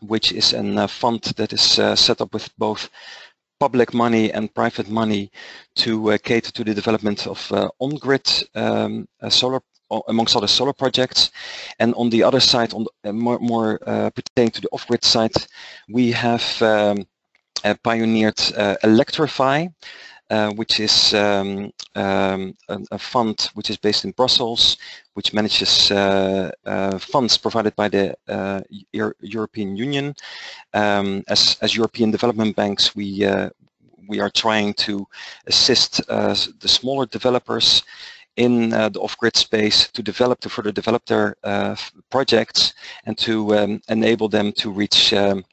which is a uh, fund that is uh, set up with both public money and private money to uh, cater to the development of uh, on-grid um, uh, solar amongst other solar projects. And on the other side, on the, uh, more, more uh, pertaining to the off-grid side, we have um, uh, pioneered ElectriFI, uh, which is um, um, a, a, fund which is based in Brussels, which manages uh, uh, funds provided by the Euro European Union. Um, as, as European development banks, we we are trying to assist the smaller developers in uh, the off-grid space to develop, to further develop their uh, projects and to um, enable them to reach um,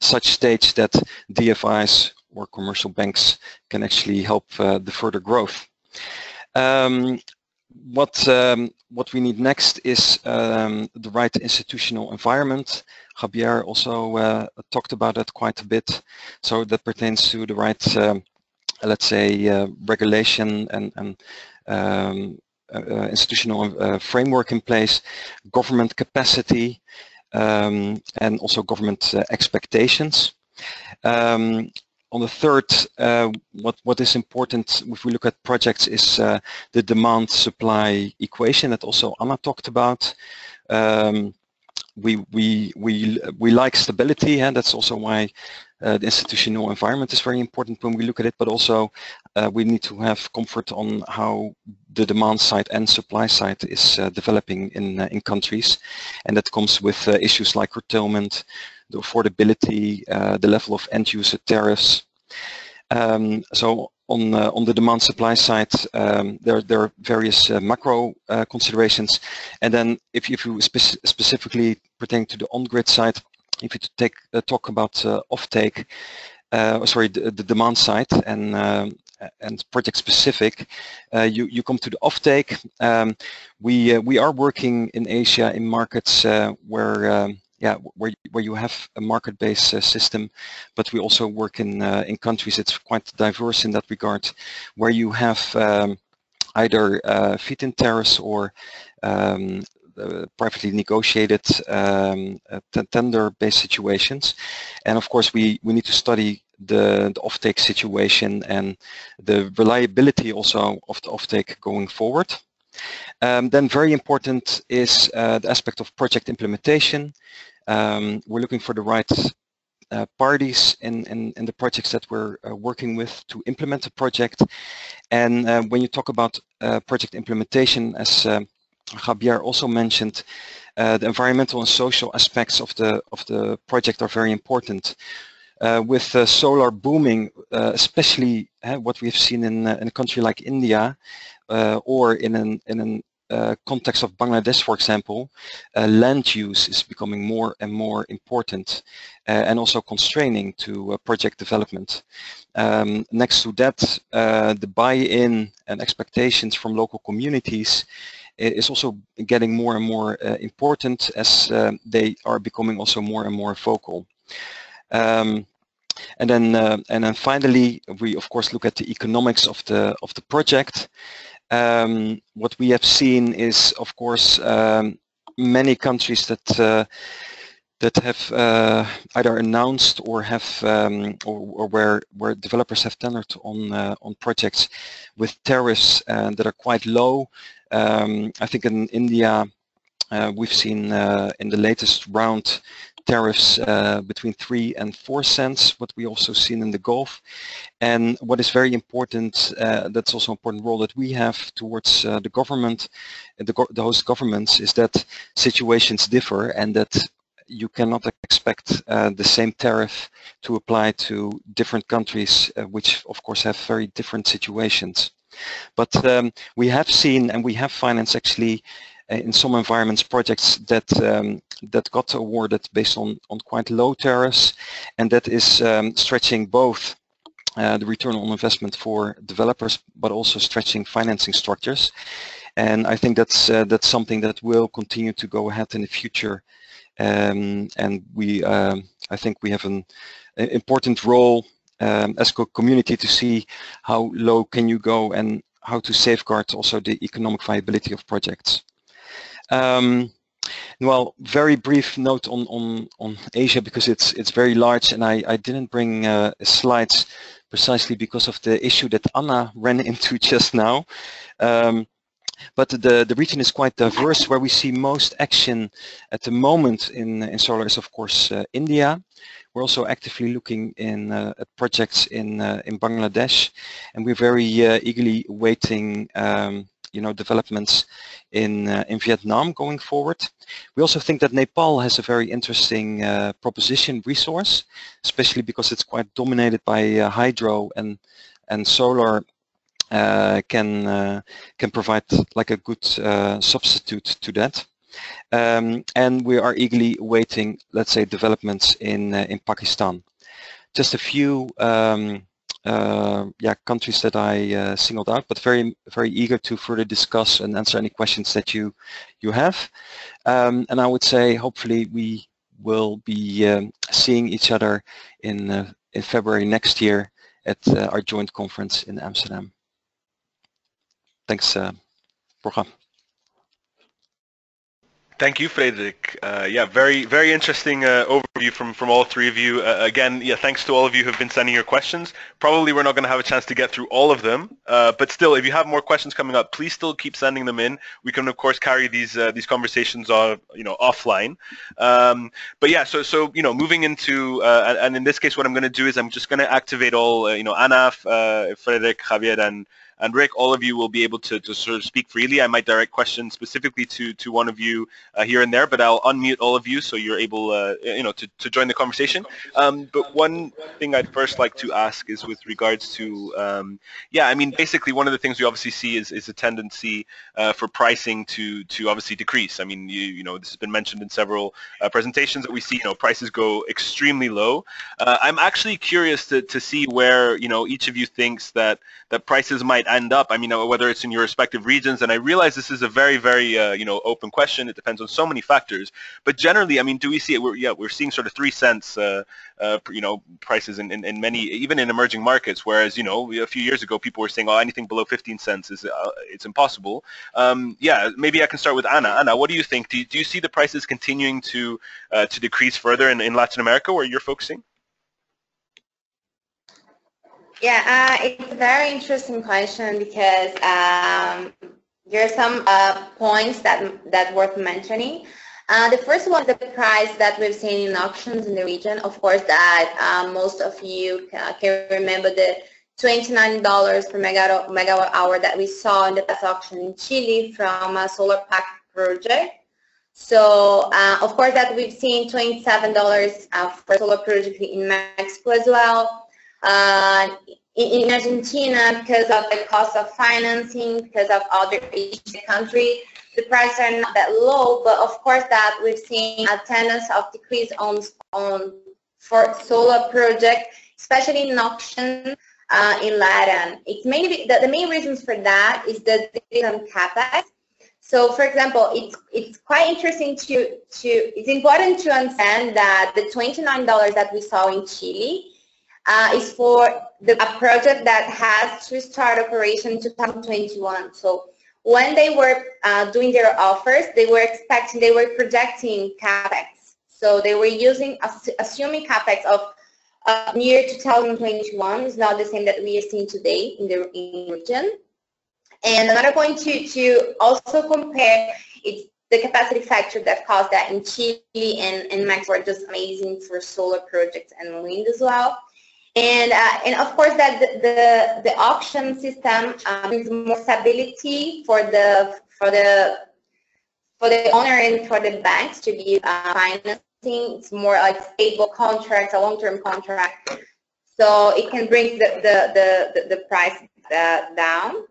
such stage that DFIs or commercial banks can actually help uh, the further growth. Um, what um, what we need next is um, the right institutional environment. Javier also uh, talked about that quite a bit. So that pertains to the right, um, let's say, uh, regulation and, and um, uh, institutional uh, framework in place, government capacity, um, and also government uh, expectations. Um, on the third, uh, what, what is important if we look at projects is uh, the demand-supply equation that also Anna talked about. Um, we, we, we, we like stability and that's also why uh, the institutional environment is very important when we look at it, but also uh, we need to have comfort on how the demand side and supply side is uh, developing in, in countries. And that comes with issues like curtailment, the affordability, the level of end user tariffs. Um, so on uh, on the demand supply side, um, there there are various uh, macro uh, considerations, and then if you, if you spe specifically pertain to the on-grid side, if you take uh, talk about uh, offtake, uh, sorry, the, the, demand side and um, and project specific, you you come to the offtake. Um, we we are working in Asia in markets where um, yeah, where, where you have a market-based uh, system, but we also work in uh, in countries that's quite diverse in that regard, where you have um, either uh, feed-in tariffs or um, uh, privately negotiated um, uh, tender-based situations. And of course, we, we need to study the, the offtake situation and the reliability also of the offtake going forward. Um, then very important is uh, the aspect of project implementation. Um, we're looking for the right uh, parties in, in, in, the projects that we're uh, working with to implement the project. And uh, when you talk about project implementation, as uh, Javier also mentioned, uh, the environmental and social aspects of the of the project are very important. with solar booming, especially what we've seen in, in a country like India, or in an in an uh, context of Bangladesh, for example, uh, land use is becoming more and more important uh, and also constraining to uh, project development. Um, next to that, uh, the buy-in and expectations from local communities is also getting more and more important as they are becoming also more and more vocal. Um, and then, and then finally, we of course look at the economics of the of the project. Um, what we have seen is, of course, um, many countries that uh, that have uh, either announced or have um, or, or, where where developers have tendered on uh, on projects with tariffs uh, that are quite low. Um, I think in India uh, we've seen uh, in the latest round tariffs uh, between 3 and 4 cents, what we also seen in the Gulf. And what is very important, that's also an important role that we have towards the government, the, go the, host governments, is that situations differ and that you cannot expect uh, the same tariff to apply to different countries, uh, which of course have very different situations. But um, we have seen and we have financed actually uh, in some environments projects that um, that got awarded based on on quite low tariffs, and that is um, stretching both uh, the return on investment for developers, but also stretching financing structures. And I think that's uh, that's something that will continue to go ahead in the future um, and we, um, I think we have an, an important role um, a community to see how low can you go and how to safeguard also the economic viability of projects. Um, well, very brief note on, on, on Asia because it's it's very large and I, I didn't bring uh, slides precisely because of the issue that Anna ran [laughs] into just now. Um, but the, the region is quite diverse where we see most action at the moment in, in solar is of course uh, India. We're also actively looking in uh, at projects in uh, in Bangladesh and we're very uh, eagerly waiting um, you know, developments in, uh, in Vietnam going forward. We also think that Nepal has a very interesting uh, proposition resource, especially because it's quite dominated by hydro and, and solar can uh, can provide like a good uh, substitute to that. Um, and we are eagerly waiting, let's say, developments in in Pakistan. Just a few um, uh, yeah, countries that I uh, singled out, but very, very eager to further discuss and answer any questions that you you have. Um, and I would say, hopefully, we will be um, seeing each other in uh, in February next year at uh, our joint conference in Amsterdam. Thanks, uh, Borja. Thank you, Frederik. Uh, yeah, very, very interesting uh, overview from, from all three of you. Uh, again, yeah, thanks to all of you who have been sending your questions. Probably we're not going to have a chance to get through all of them, uh, but still, if you have more questions coming up, please still keep sending them in. We can, of course, carry these uh, these conversations on, you know, offline. Um, but yeah, so so you know, moving into uh, and in this case, what I'm going to do is I'm just going to activate all, you know, Anna, Frederik, Javier, and and Rick, all of you will be able to, to sort of speak freely. I might direct questions specifically to, to one of you uh, here and there, but I'll unmute all of you so you're able, uh, you know, to, to join the conversation. Um, but one thing I'd first like to ask is with regards to, um, yeah, I mean, basically one of the things we obviously see is, is a tendency uh, for pricing to, to obviously decrease. I mean, you, you know, this has been mentioned in several uh, presentations that we see, you know, prices go extremely low. Uh, I'm actually curious to, to see where, you know, each of you thinks that, that prices might end up? I mean, uh, whether it's in your respective regions, and I realize this is a very, very, uh, you know, open question. It depends on so many factors. But generally, I mean, do we see it? We're, yeah, we're seeing sort of three cents, uh, uh, you know, prices in, in, in, many, even in emerging markets. Whereas, you know, a few years ago, people were saying, oh, anything below 15 cents is uh, it's impossible. Um, yeah, maybe I can start with Anna. Anna, what do you think? Do you, do you see the prices continuing to uh, to decrease further in, in Latin America, where you're focusing? Yeah, uh, it's a very interesting question because um, there are some uh, points that that worth mentioning. Uh, the first one is the price that we've seen in auctions in the region. Of course, that uh, most of you can remember the $29 per megawatt, megawatt hour that we saw in the past auction in Chile from a Solarpack project. So, uh, of course, that we've seen $27 uh, for solar project in Mexico as well. Uh, in, in, Argentina, because of the cost of financing, because of other Asian countries, the prices are not that low, but of course that we've seen a tendency of decrease on, on for solar projects, especially in auction uh, in Latin. It's mainly the, the, main reasons for that is the different capex. So, for example, it's it's quite interesting to to it's important to understand that the twenty nine dollars that we saw in Chile uh, is for the, a project that has to start operation in 2021. So when they were uh, doing their offers, they were expecting, they were projecting capex. So they were using, assuming capex of uh, year 2021 is not the same that we are seeing today in the in region. And another point to, to also compare, it's the capacity factor that caused that in Chile and, and Mexico are just amazing for solar projects and wind as well. And, uh, and of course that the, the, the auction system um, brings more stability for the, for the, for the owner and for the banks to be uh, financing. It's more like stable contracts, a long-term contract. So it can bring the, the, the, the price uh, down.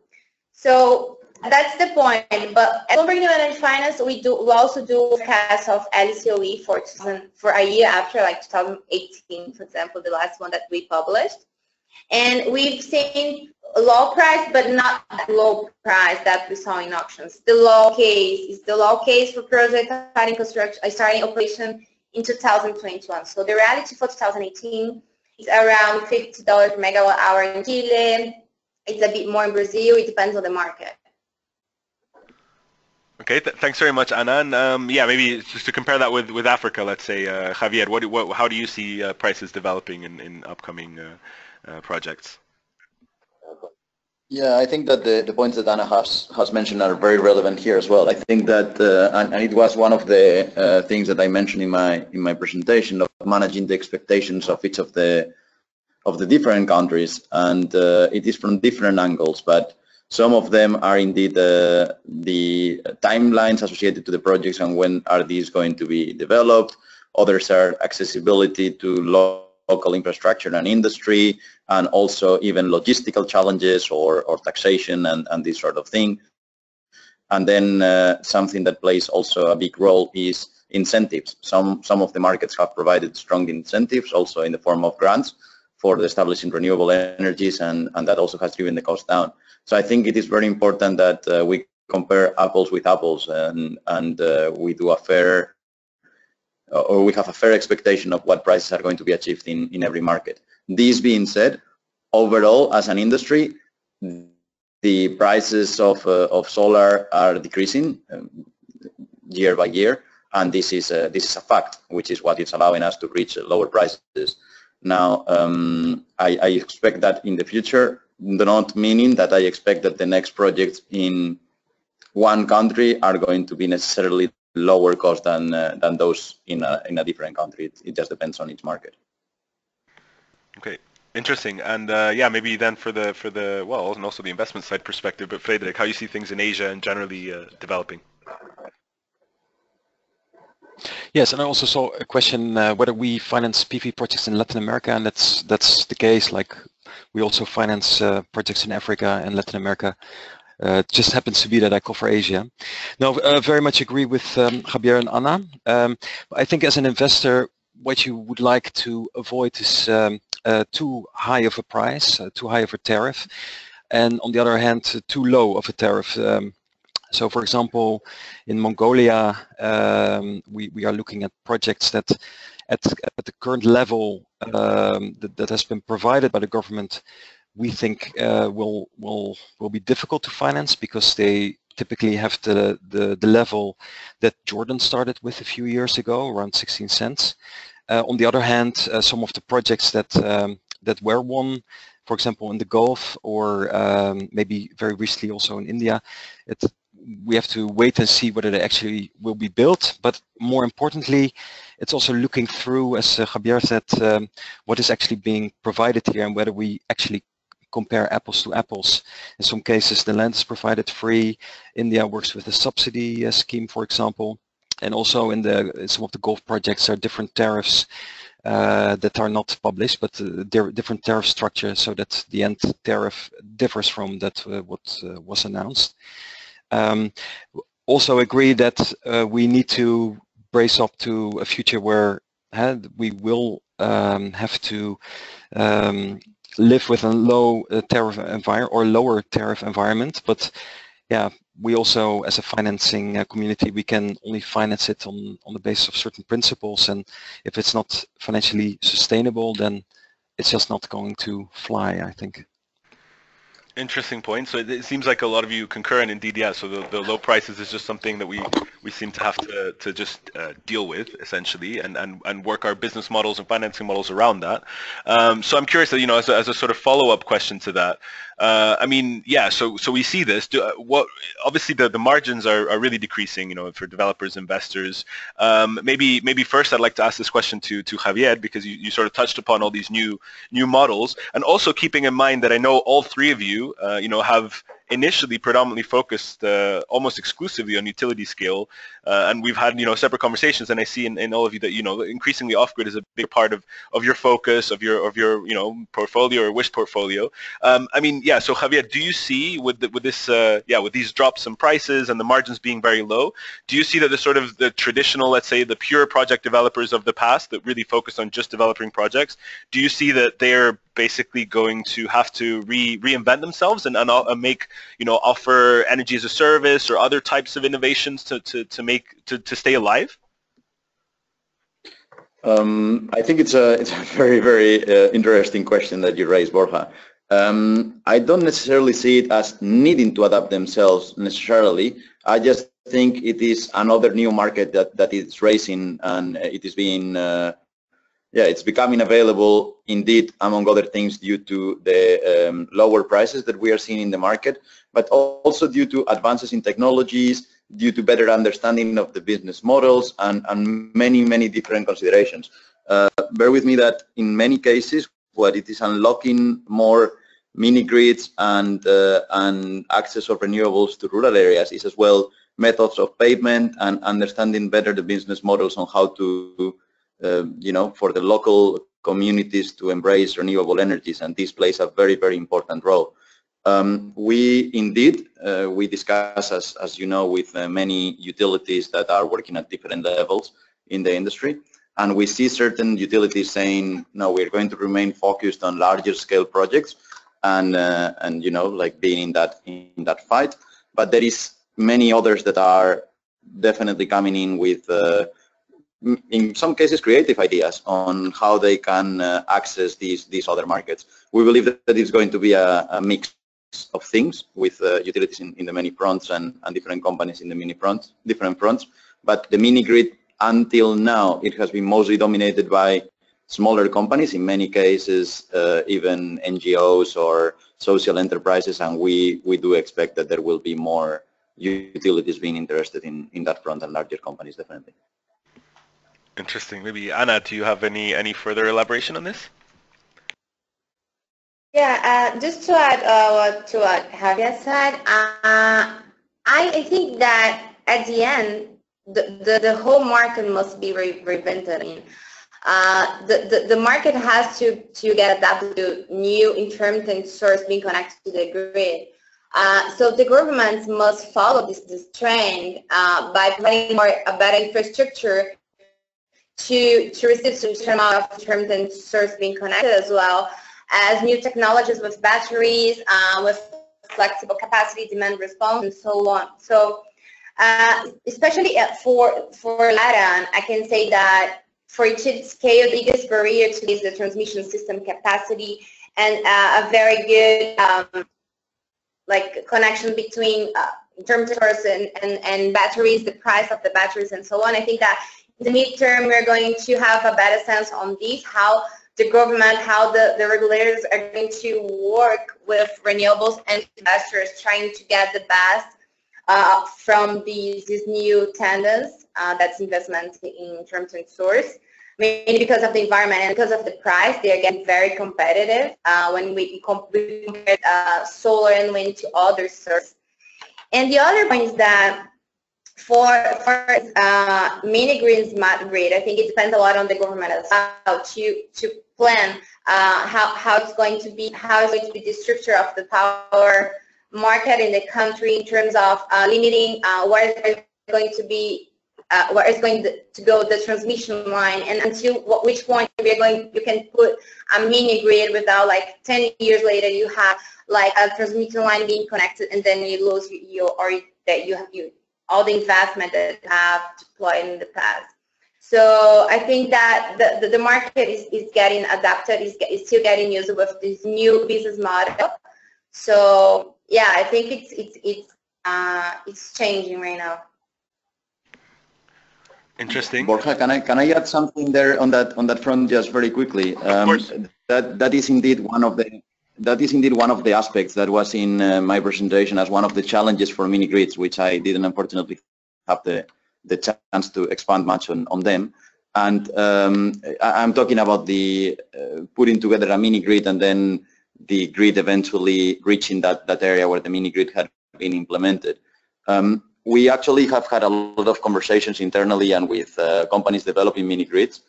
So that's the point. But at Bloomberg New Energy Finance, we do we also do forecasts of LCOE for for a year after, like 2018, for example, the last one that we published. And we've seen low price, but not low price that we saw in auctions. The low case is the low case for project starting construction, uh, starting operation in 2021. So the reality for 2018 is around $50 per megawatt hour in Chile. It's a bit more in Brazil. It depends on the market. Okay, th thanks very much, Anna. Um, yeah, maybe just to compare that with, with Africa, let's say, uh, Javier, what, what, how do you see uh, prices developing in, in upcoming uh, uh projects? Yeah, I think that the, the points that Anna has, has mentioned are very relevant here as well. I think that, uh, and, and, it was one of the uh, things that I mentioned in my in my presentation of managing the expectations of each of the of the different countries, and it is from different angles, but some of them are indeed uh, the timelines associated to the projects and when are these going to be developed. Others are accessibility to local infrastructure and industry and also even logistical challenges or, or taxation and, and this sort of thing. And then uh, something that plays also a big role is incentives. Some, some of the markets have provided strong incentives also in the form of grants for the establishing renewable energies and, and that also has driven the cost down. So I think it is very important that uh, we compare apples with apples and, and uh, we do a fair or we have a fair expectation of what prices are going to be achieved in, in every market. This being said, overall as an industry, the prices of, uh, of solar are decreasing um, year by year and this is, a, this is a fact, which is what is allowing us to reach lower prices. Now, um, I, I expect that in the future not meaning that I expect that the next projects in one country are going to be necessarily lower cost than uh, than those in a in a different country. It, it, just depends on each market. Okay, interesting. And uh, yeah, maybe then for the for the well, and also the investment side perspective. But Frederik, how you see things in Asia and generally uh, developing? Yes, and I also saw a question uh, whether we finance PV projects in Latin America, and that's that's the case. Like we also finance uh, projects in Africa and Latin America. Uh, it just happens to be that I cover Asia. No, uh, very much agree with um, Javier and Ana. Um, I think as an investor, what you would like to avoid is um, too high of a price, too high of a tariff, and on the other hand, too low of a tariff. Um, so for example, in Mongolia, um, we, we are looking at projects that at, at the current level um, that, that, has been provided by the government, we think uh, will will will be difficult to finance because they typically have the, the, the level that Jordan started with a few years ago, around 16 cents. Uh, on the other hand, uh, some of the projects that um, that were won, for example, in the Gulf or um, maybe very recently also in India, it, we have to wait and see whether they actually will be built. But more importantly, it's also looking through, as uh, Javier said, um, what is actually being provided here and whether we actually compare apples to apples. In some cases, the land is provided free. India works with a subsidy uh, scheme, for example. And also in the in some of the Gulf projects, there are different tariffs uh, that are not published, but uh, different tariff structure so that the end tariff differs from that uh, what uh, was announced. Um, also agree that uh, we need to brace up to a future where uh, we will um, have to um, live with a low uh, tariff environment or lower tariff environment. But yeah, we also, as a financing uh, community, we can only finance it on, on the basis of certain principles. And if it's not financially sustainable, then it's just not going to fly, I think. Interesting point. So it, seems like a lot of you concur, and indeed, yeah. So the, the low prices is just something that we we seem to have to to just uh, deal with essentially, and, and and work our business models and financing models around that. Um, so I'm curious, that, you know, as a, as a sort of follow up question to that, uh, I mean, yeah, so so we see this. Do, uh, what obviously the, the margins are, are really decreasing, you know, for developers, investors. Um, maybe maybe first I'd like to ask this question to to Javier because you, you sort of touched upon all these new new models, and also keeping in mind that I know all three of you, uh, you know, have initially predominantly focused uh, almost exclusively on utility scale, uh, and we've had you know separate conversations, and I see in, in all of you that you know increasingly off-grid is a big part of of your focus of your of your you know portfolio or wish portfolio. Um, I mean, yeah. So Javier, do you see with the, with this uh, yeah with these drops in prices and the margins being very low, do you see that the sort of the traditional, let's say, the pure project developers of the past that really focused on just developing projects, do you see that they're basically going to have to re reinvent themselves and, and, uh, make you know offer energy as a service or other types of innovations to to, to make to, to stay alive? Um, I think it's a [laughs] it's a very very uh, interesting question that you raised, Borja. Um, I don't necessarily see it as needing to adapt themselves necessarily. I just think it is another new market that that is raising and it is being uh, yeah it's becoming available indeed among other things due to the um, lower prices that we are seeing in the market but also due to advances in technologies due to better understanding of the business models and, and many, many different considerations. Uh, bear with me that in many cases, what it is unlocking more mini grids and, uh, and access of renewables to rural areas is as well methods of payment and understanding better the business models on how to, uh, you know, for the local communities to embrace renewable energies. And this plays a very, very important role. Um, we indeed, uh, we discuss, as, as you know, with uh, many utilities that are working at different levels in the industry. And we see certain utilities saying, no, we're going to remain focused on larger scale projects and, uh, and you know, like being in that, in that fight. But there is many others that are definitely coming in with, uh, in some cases, creative ideas on how they can uh, access these, these other markets. We believe that it's going to be a, a mix of things with uh, utilities in, in the many fronts and, and different companies in the many fronts, different fronts. But the mini grid, until now, it has been mostly dominated by smaller companies, in many cases, uh, even NGOs or social enterprises, and we, we do expect that there will be more utilities being interested in, in that front and larger companies, definitely. Interesting. Maybe Ana, do you have any, any further elaboration on this? Yeah, uh, just to add uh, to what Javier said, uh, I, think that at the end, the, the, the whole market must be re reinvented. Uh, the, the, the market has to, to get adapted to new intermittent source being connected to the grid. Uh, so the governments must follow this, this trend uh, by providing more a better infrastructure to, to receive some amount of intermittent source being connected as well as new technologies with batteries, uh, with flexible capacity, demand response, and so on. So uh, especially for, for LATAM, I can say that for each scale, the biggest barrier to is the transmission system capacity and uh, a very good um, like connection between uh, terms of and, and, and batteries, the price of the batteries and so on. I think that in the midterm, we're going to have a better sense on this, how the government, how the, the regulators are going to work with renewables and investors trying to get the best uh, from these, these new tenders, uh, that's investment in terms of source. Mainly because of the environment and because of the price, they are getting very competitive uh, when we, compare uh, solar and wind to other sources. And the other point is that for, for uh, mini grid smart grid, I think it depends a lot on the government as well to, to plan uh, how, how it's going to be, how it's going to be the structure of the power market in the country in terms of uh, limiting uh, where is going to be uh, where is going to go the transmission line and until what, which point we are going you can put a mini grid without like 10 years later you have like a transmission line being connected and then you lose your or that you have you all the investment that you have deployed in the past. So I think that the, the, the market is, is getting adapted, is, is still getting used with this new business model. So yeah, I think it's it's it's uh, it's changing right now. Interesting. Borja, can I can I add something there on that on that front just very quickly? Um, of course. That that is indeed one of the that is indeed one of the aspects that was in uh, my presentation as one of the challenges for mini grids, which I didn't unfortunately have the, the chance to expand much on, on them. And um, I, am talking about the uh, putting together a mini grid and then the grid eventually reaching that, that area where the mini grid had been implemented. Um, we actually have had a lot of conversations internally and with uh, companies developing mini grids.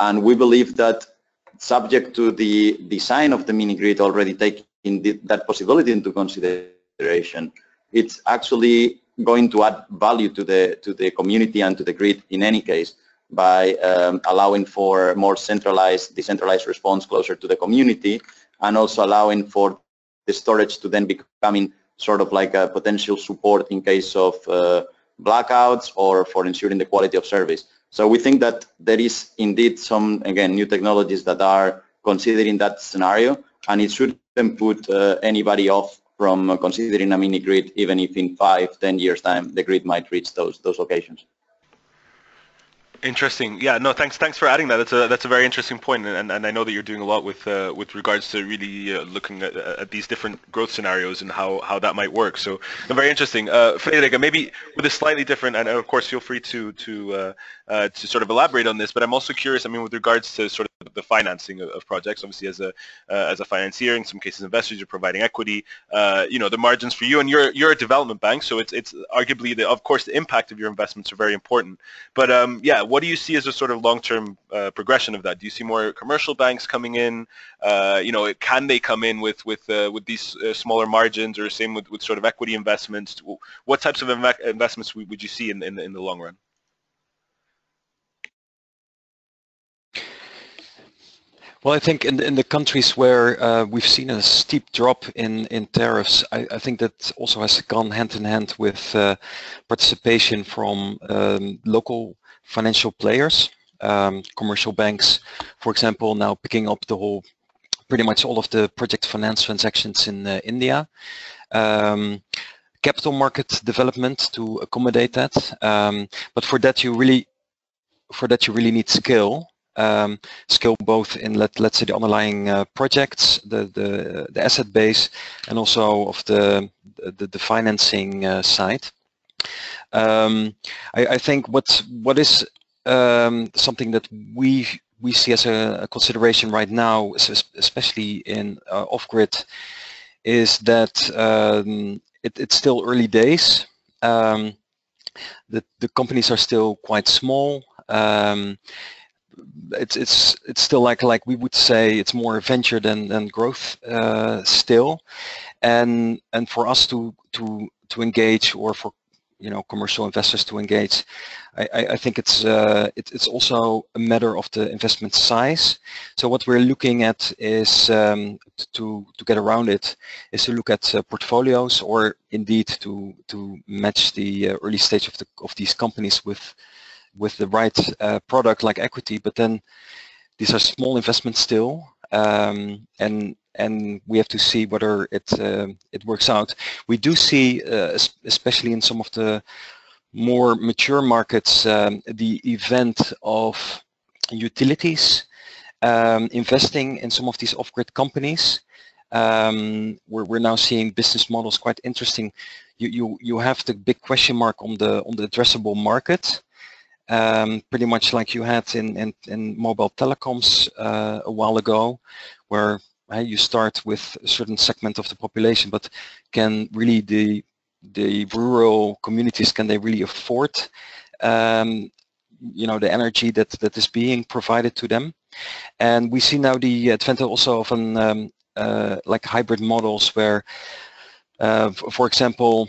And we believe that subject to the design of the mini grid already taking that possibility into consideration, it's actually going to add value to the to the community and to the grid in any case by um, allowing for more centralized, decentralized response closer to the community and also allowing for the storage to then becoming sort of like a potential support in case of uh, blackouts or for ensuring the quality of service. So we think that there is indeed some, again, new technologies that are considering that scenario, and it shouldn't put uh, anybody off from considering a mini grid, even if in five, ten years time, the grid might reach those, those locations. Interesting. Yeah. No. Thanks. Thanks for adding that. That's a that's a very interesting point, and and I know that you're doing a lot with uh, with regards to really uh, looking at, at these different growth scenarios and how how that might work. So very interesting. Uh, Federica, maybe with a slightly different, and of course, feel free to to uh, to sort of elaborate on this. But I'm also curious. I mean, with regards to sort of the financing of, of projects, obviously as a uh, as a financier, in some cases, investors are providing equity. Uh, you know, the margins for you, and you're you're a development bank, so it's it's arguably the of course the impact of your investments are very important. But um, yeah what do you see as a sort of long-term uh, progression of that? Do you see more commercial banks coming in? Uh, you know, can they come in with with uh, with these smaller margins, or same with, with sort of equity investments? What types of inv investments would you see in, in in the long run? Well, I think in, in the countries where uh, we've seen a steep drop in, in tariffs, I, I, think that also has gone hand in hand with uh, participation from um, local financial players, um, commercial banks, for example, now picking up the whole, pretty much all of the project finance transactions in uh, India. Um, capital market development to accommodate that. Um, but for that, you really, for that, you really need skill. Um, skill both in let let's say the underlying uh, projects, the the the asset base, and also of the the, the financing uh, side. Um, I, I, think what what is um, something that we we see as a, a consideration right now, especially in uh, off-grid, is that um, it, it's still early days. Um, the the companies are still quite small. It's it's it's still like like we would say it's more venture than than growth uh, still, and and for us to to to engage or for you know commercial investors to engage. I, I think it's uh, it, it's also a matter of the investment size. So what we're looking at is um, to to get around it is to look at uh, portfolios or indeed to to match the uh, early stage of the of these companies with with the right uh, product like equity. But then these are small investments still, um, and and we have to see whether it uh, it works out. We do see, uh, especially in some of the more mature markets, um, the event of utilities um, investing in some of these off-grid companies. Um, we're, we're now seeing business models quite interesting. You, you, you have the big question mark on the on the addressable market, um, pretty much like you had in, in, in mobile telecoms uh, a while ago, where uh, you start with a certain segment of the population, but can really the the rural communities can they really afford um, you know the energy that that is being provided to them? And we see now the advent also of an um, uh, like hybrid models where uh, for example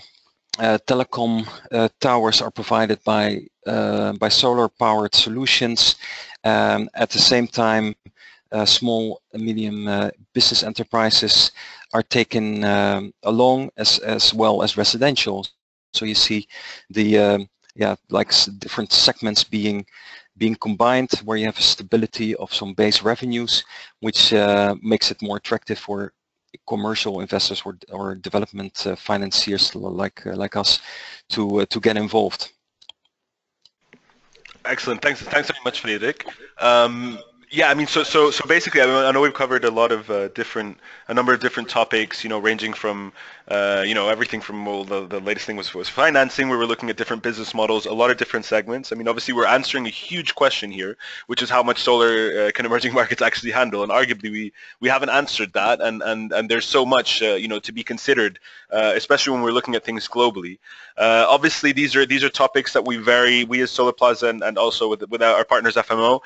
uh, telecom uh, towers are provided by uh, by solar powered solutions um, at the same time uh, small and medium uh, business enterprises are taken um, along as, as well as residential. So you see the um, yeah like different segments being being combined where you have a stability of some base revenues which uh, makes it more attractive for commercial investors or, or development uh, financiers like uh, like us to uh, to get involved. Excellent. Thanks. Thanks very much, Frederik. Um, yeah, I mean, so so so basically, I, mean, I know we've covered a lot of uh, different, a number of different topics. You know, ranging from, uh, you know, everything from well, the the latest thing was was financing. We were looking at different business models, a lot of different segments. I mean, obviously, we're answering a huge question here, which is how much solar uh, can emerging [laughs] markets actually handle, and arguably we we haven't answered that, and and and there's so much, uh, you know, to be considered, uh, especially when we're looking at things globally. Uh, obviously, these are these are topics that we very we as Solarplaza and, and also with with our partners FMO,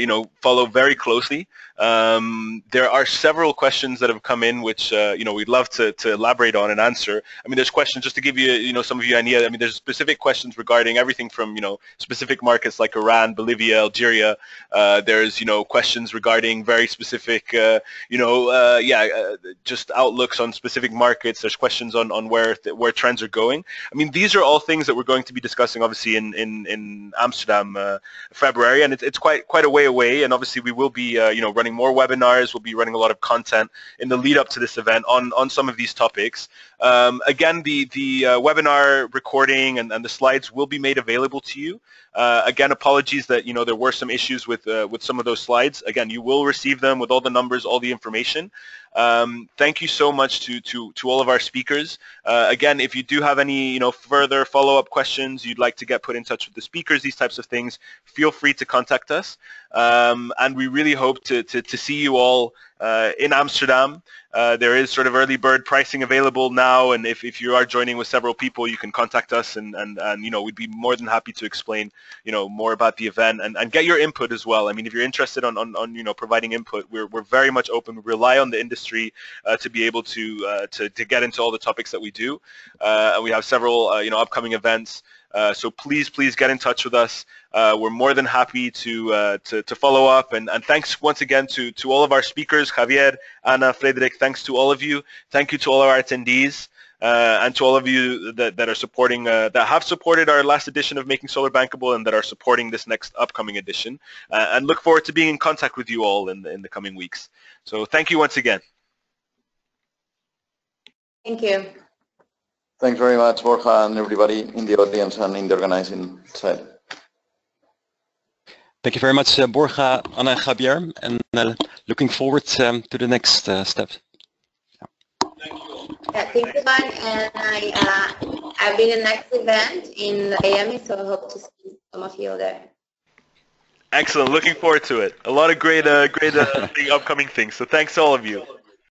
you know, follow follow very closely. Um, there are several questions that have come in, which uh, you know we'd love to, to elaborate on and answer. I mean, there's questions just to give you you know some of you idea. I mean, there's specific questions regarding everything from you know specific markets like Iran, Bolivia, Algeria. Uh, there's you know questions regarding very specific uh, you know uh, yeah uh, just outlooks on specific markets. There's questions on on where where trends are going. I mean, these are all things that we're going to be discussing obviously in in in Amsterdam uh, February, and it's it's quite quite a way away. And obviously we will be uh, you know running running more webinars. We'll be running a lot of content in the lead up to this event on, on some of these topics. Um, again, the, the uh, webinar recording and, and the slides will be made available to you. Uh, again, apologies that you know there were some issues with uh, with some of those slides. Again, you will receive them with all the numbers, all the information. Um, thank you so much to to to all of our speakers. Uh, again, if you do have any you know further follow-up questions, you'd like to get put in touch with the speakers, these types of things, feel free to contact us. Um, and we really hope to to, to see you all uh, in Amsterdam. Uh, there is sort of early bird pricing available now, and if, if you are joining with several people, you can contact us, and, and, and you know we'd be more than happy to explain you know more about the event and, and get your input as well. I mean, if you're interested on, on, on you know providing input, we're, we're very much open. We rely on the industry uh, to be able to, uh, to to get into all the topics that we do, uh, and we have several uh, you know upcoming events. Uh, so please, please get in touch with us. Uh, we're more than happy to, uh, to, to follow up. And, and thanks once again to, to all of our speakers, Javier, Ana, Frederik. Thanks to all of you. Thank you to all of our attendees. Uh, and to all of you that, that are supporting, uh, that have supported our last edition of Making Solar Bankable and that are supporting this next upcoming edition. And look forward to being in contact with you all in in the coming weeks. So thank you once again. Thank you. Thanks very much, Borja, and everybody in the audience and in the organizing side. Thank you very much, uh, Borja, Ana, and Javier, and uh, looking forward um, to the next uh, step. Yeah, thank you, man. And I, uh, I'll be in the next event in Miami, so I hope to see some of you there. Excellent. Looking forward to it. A lot of great, uh, great uh, [laughs] upcoming things. So thanks to all of you.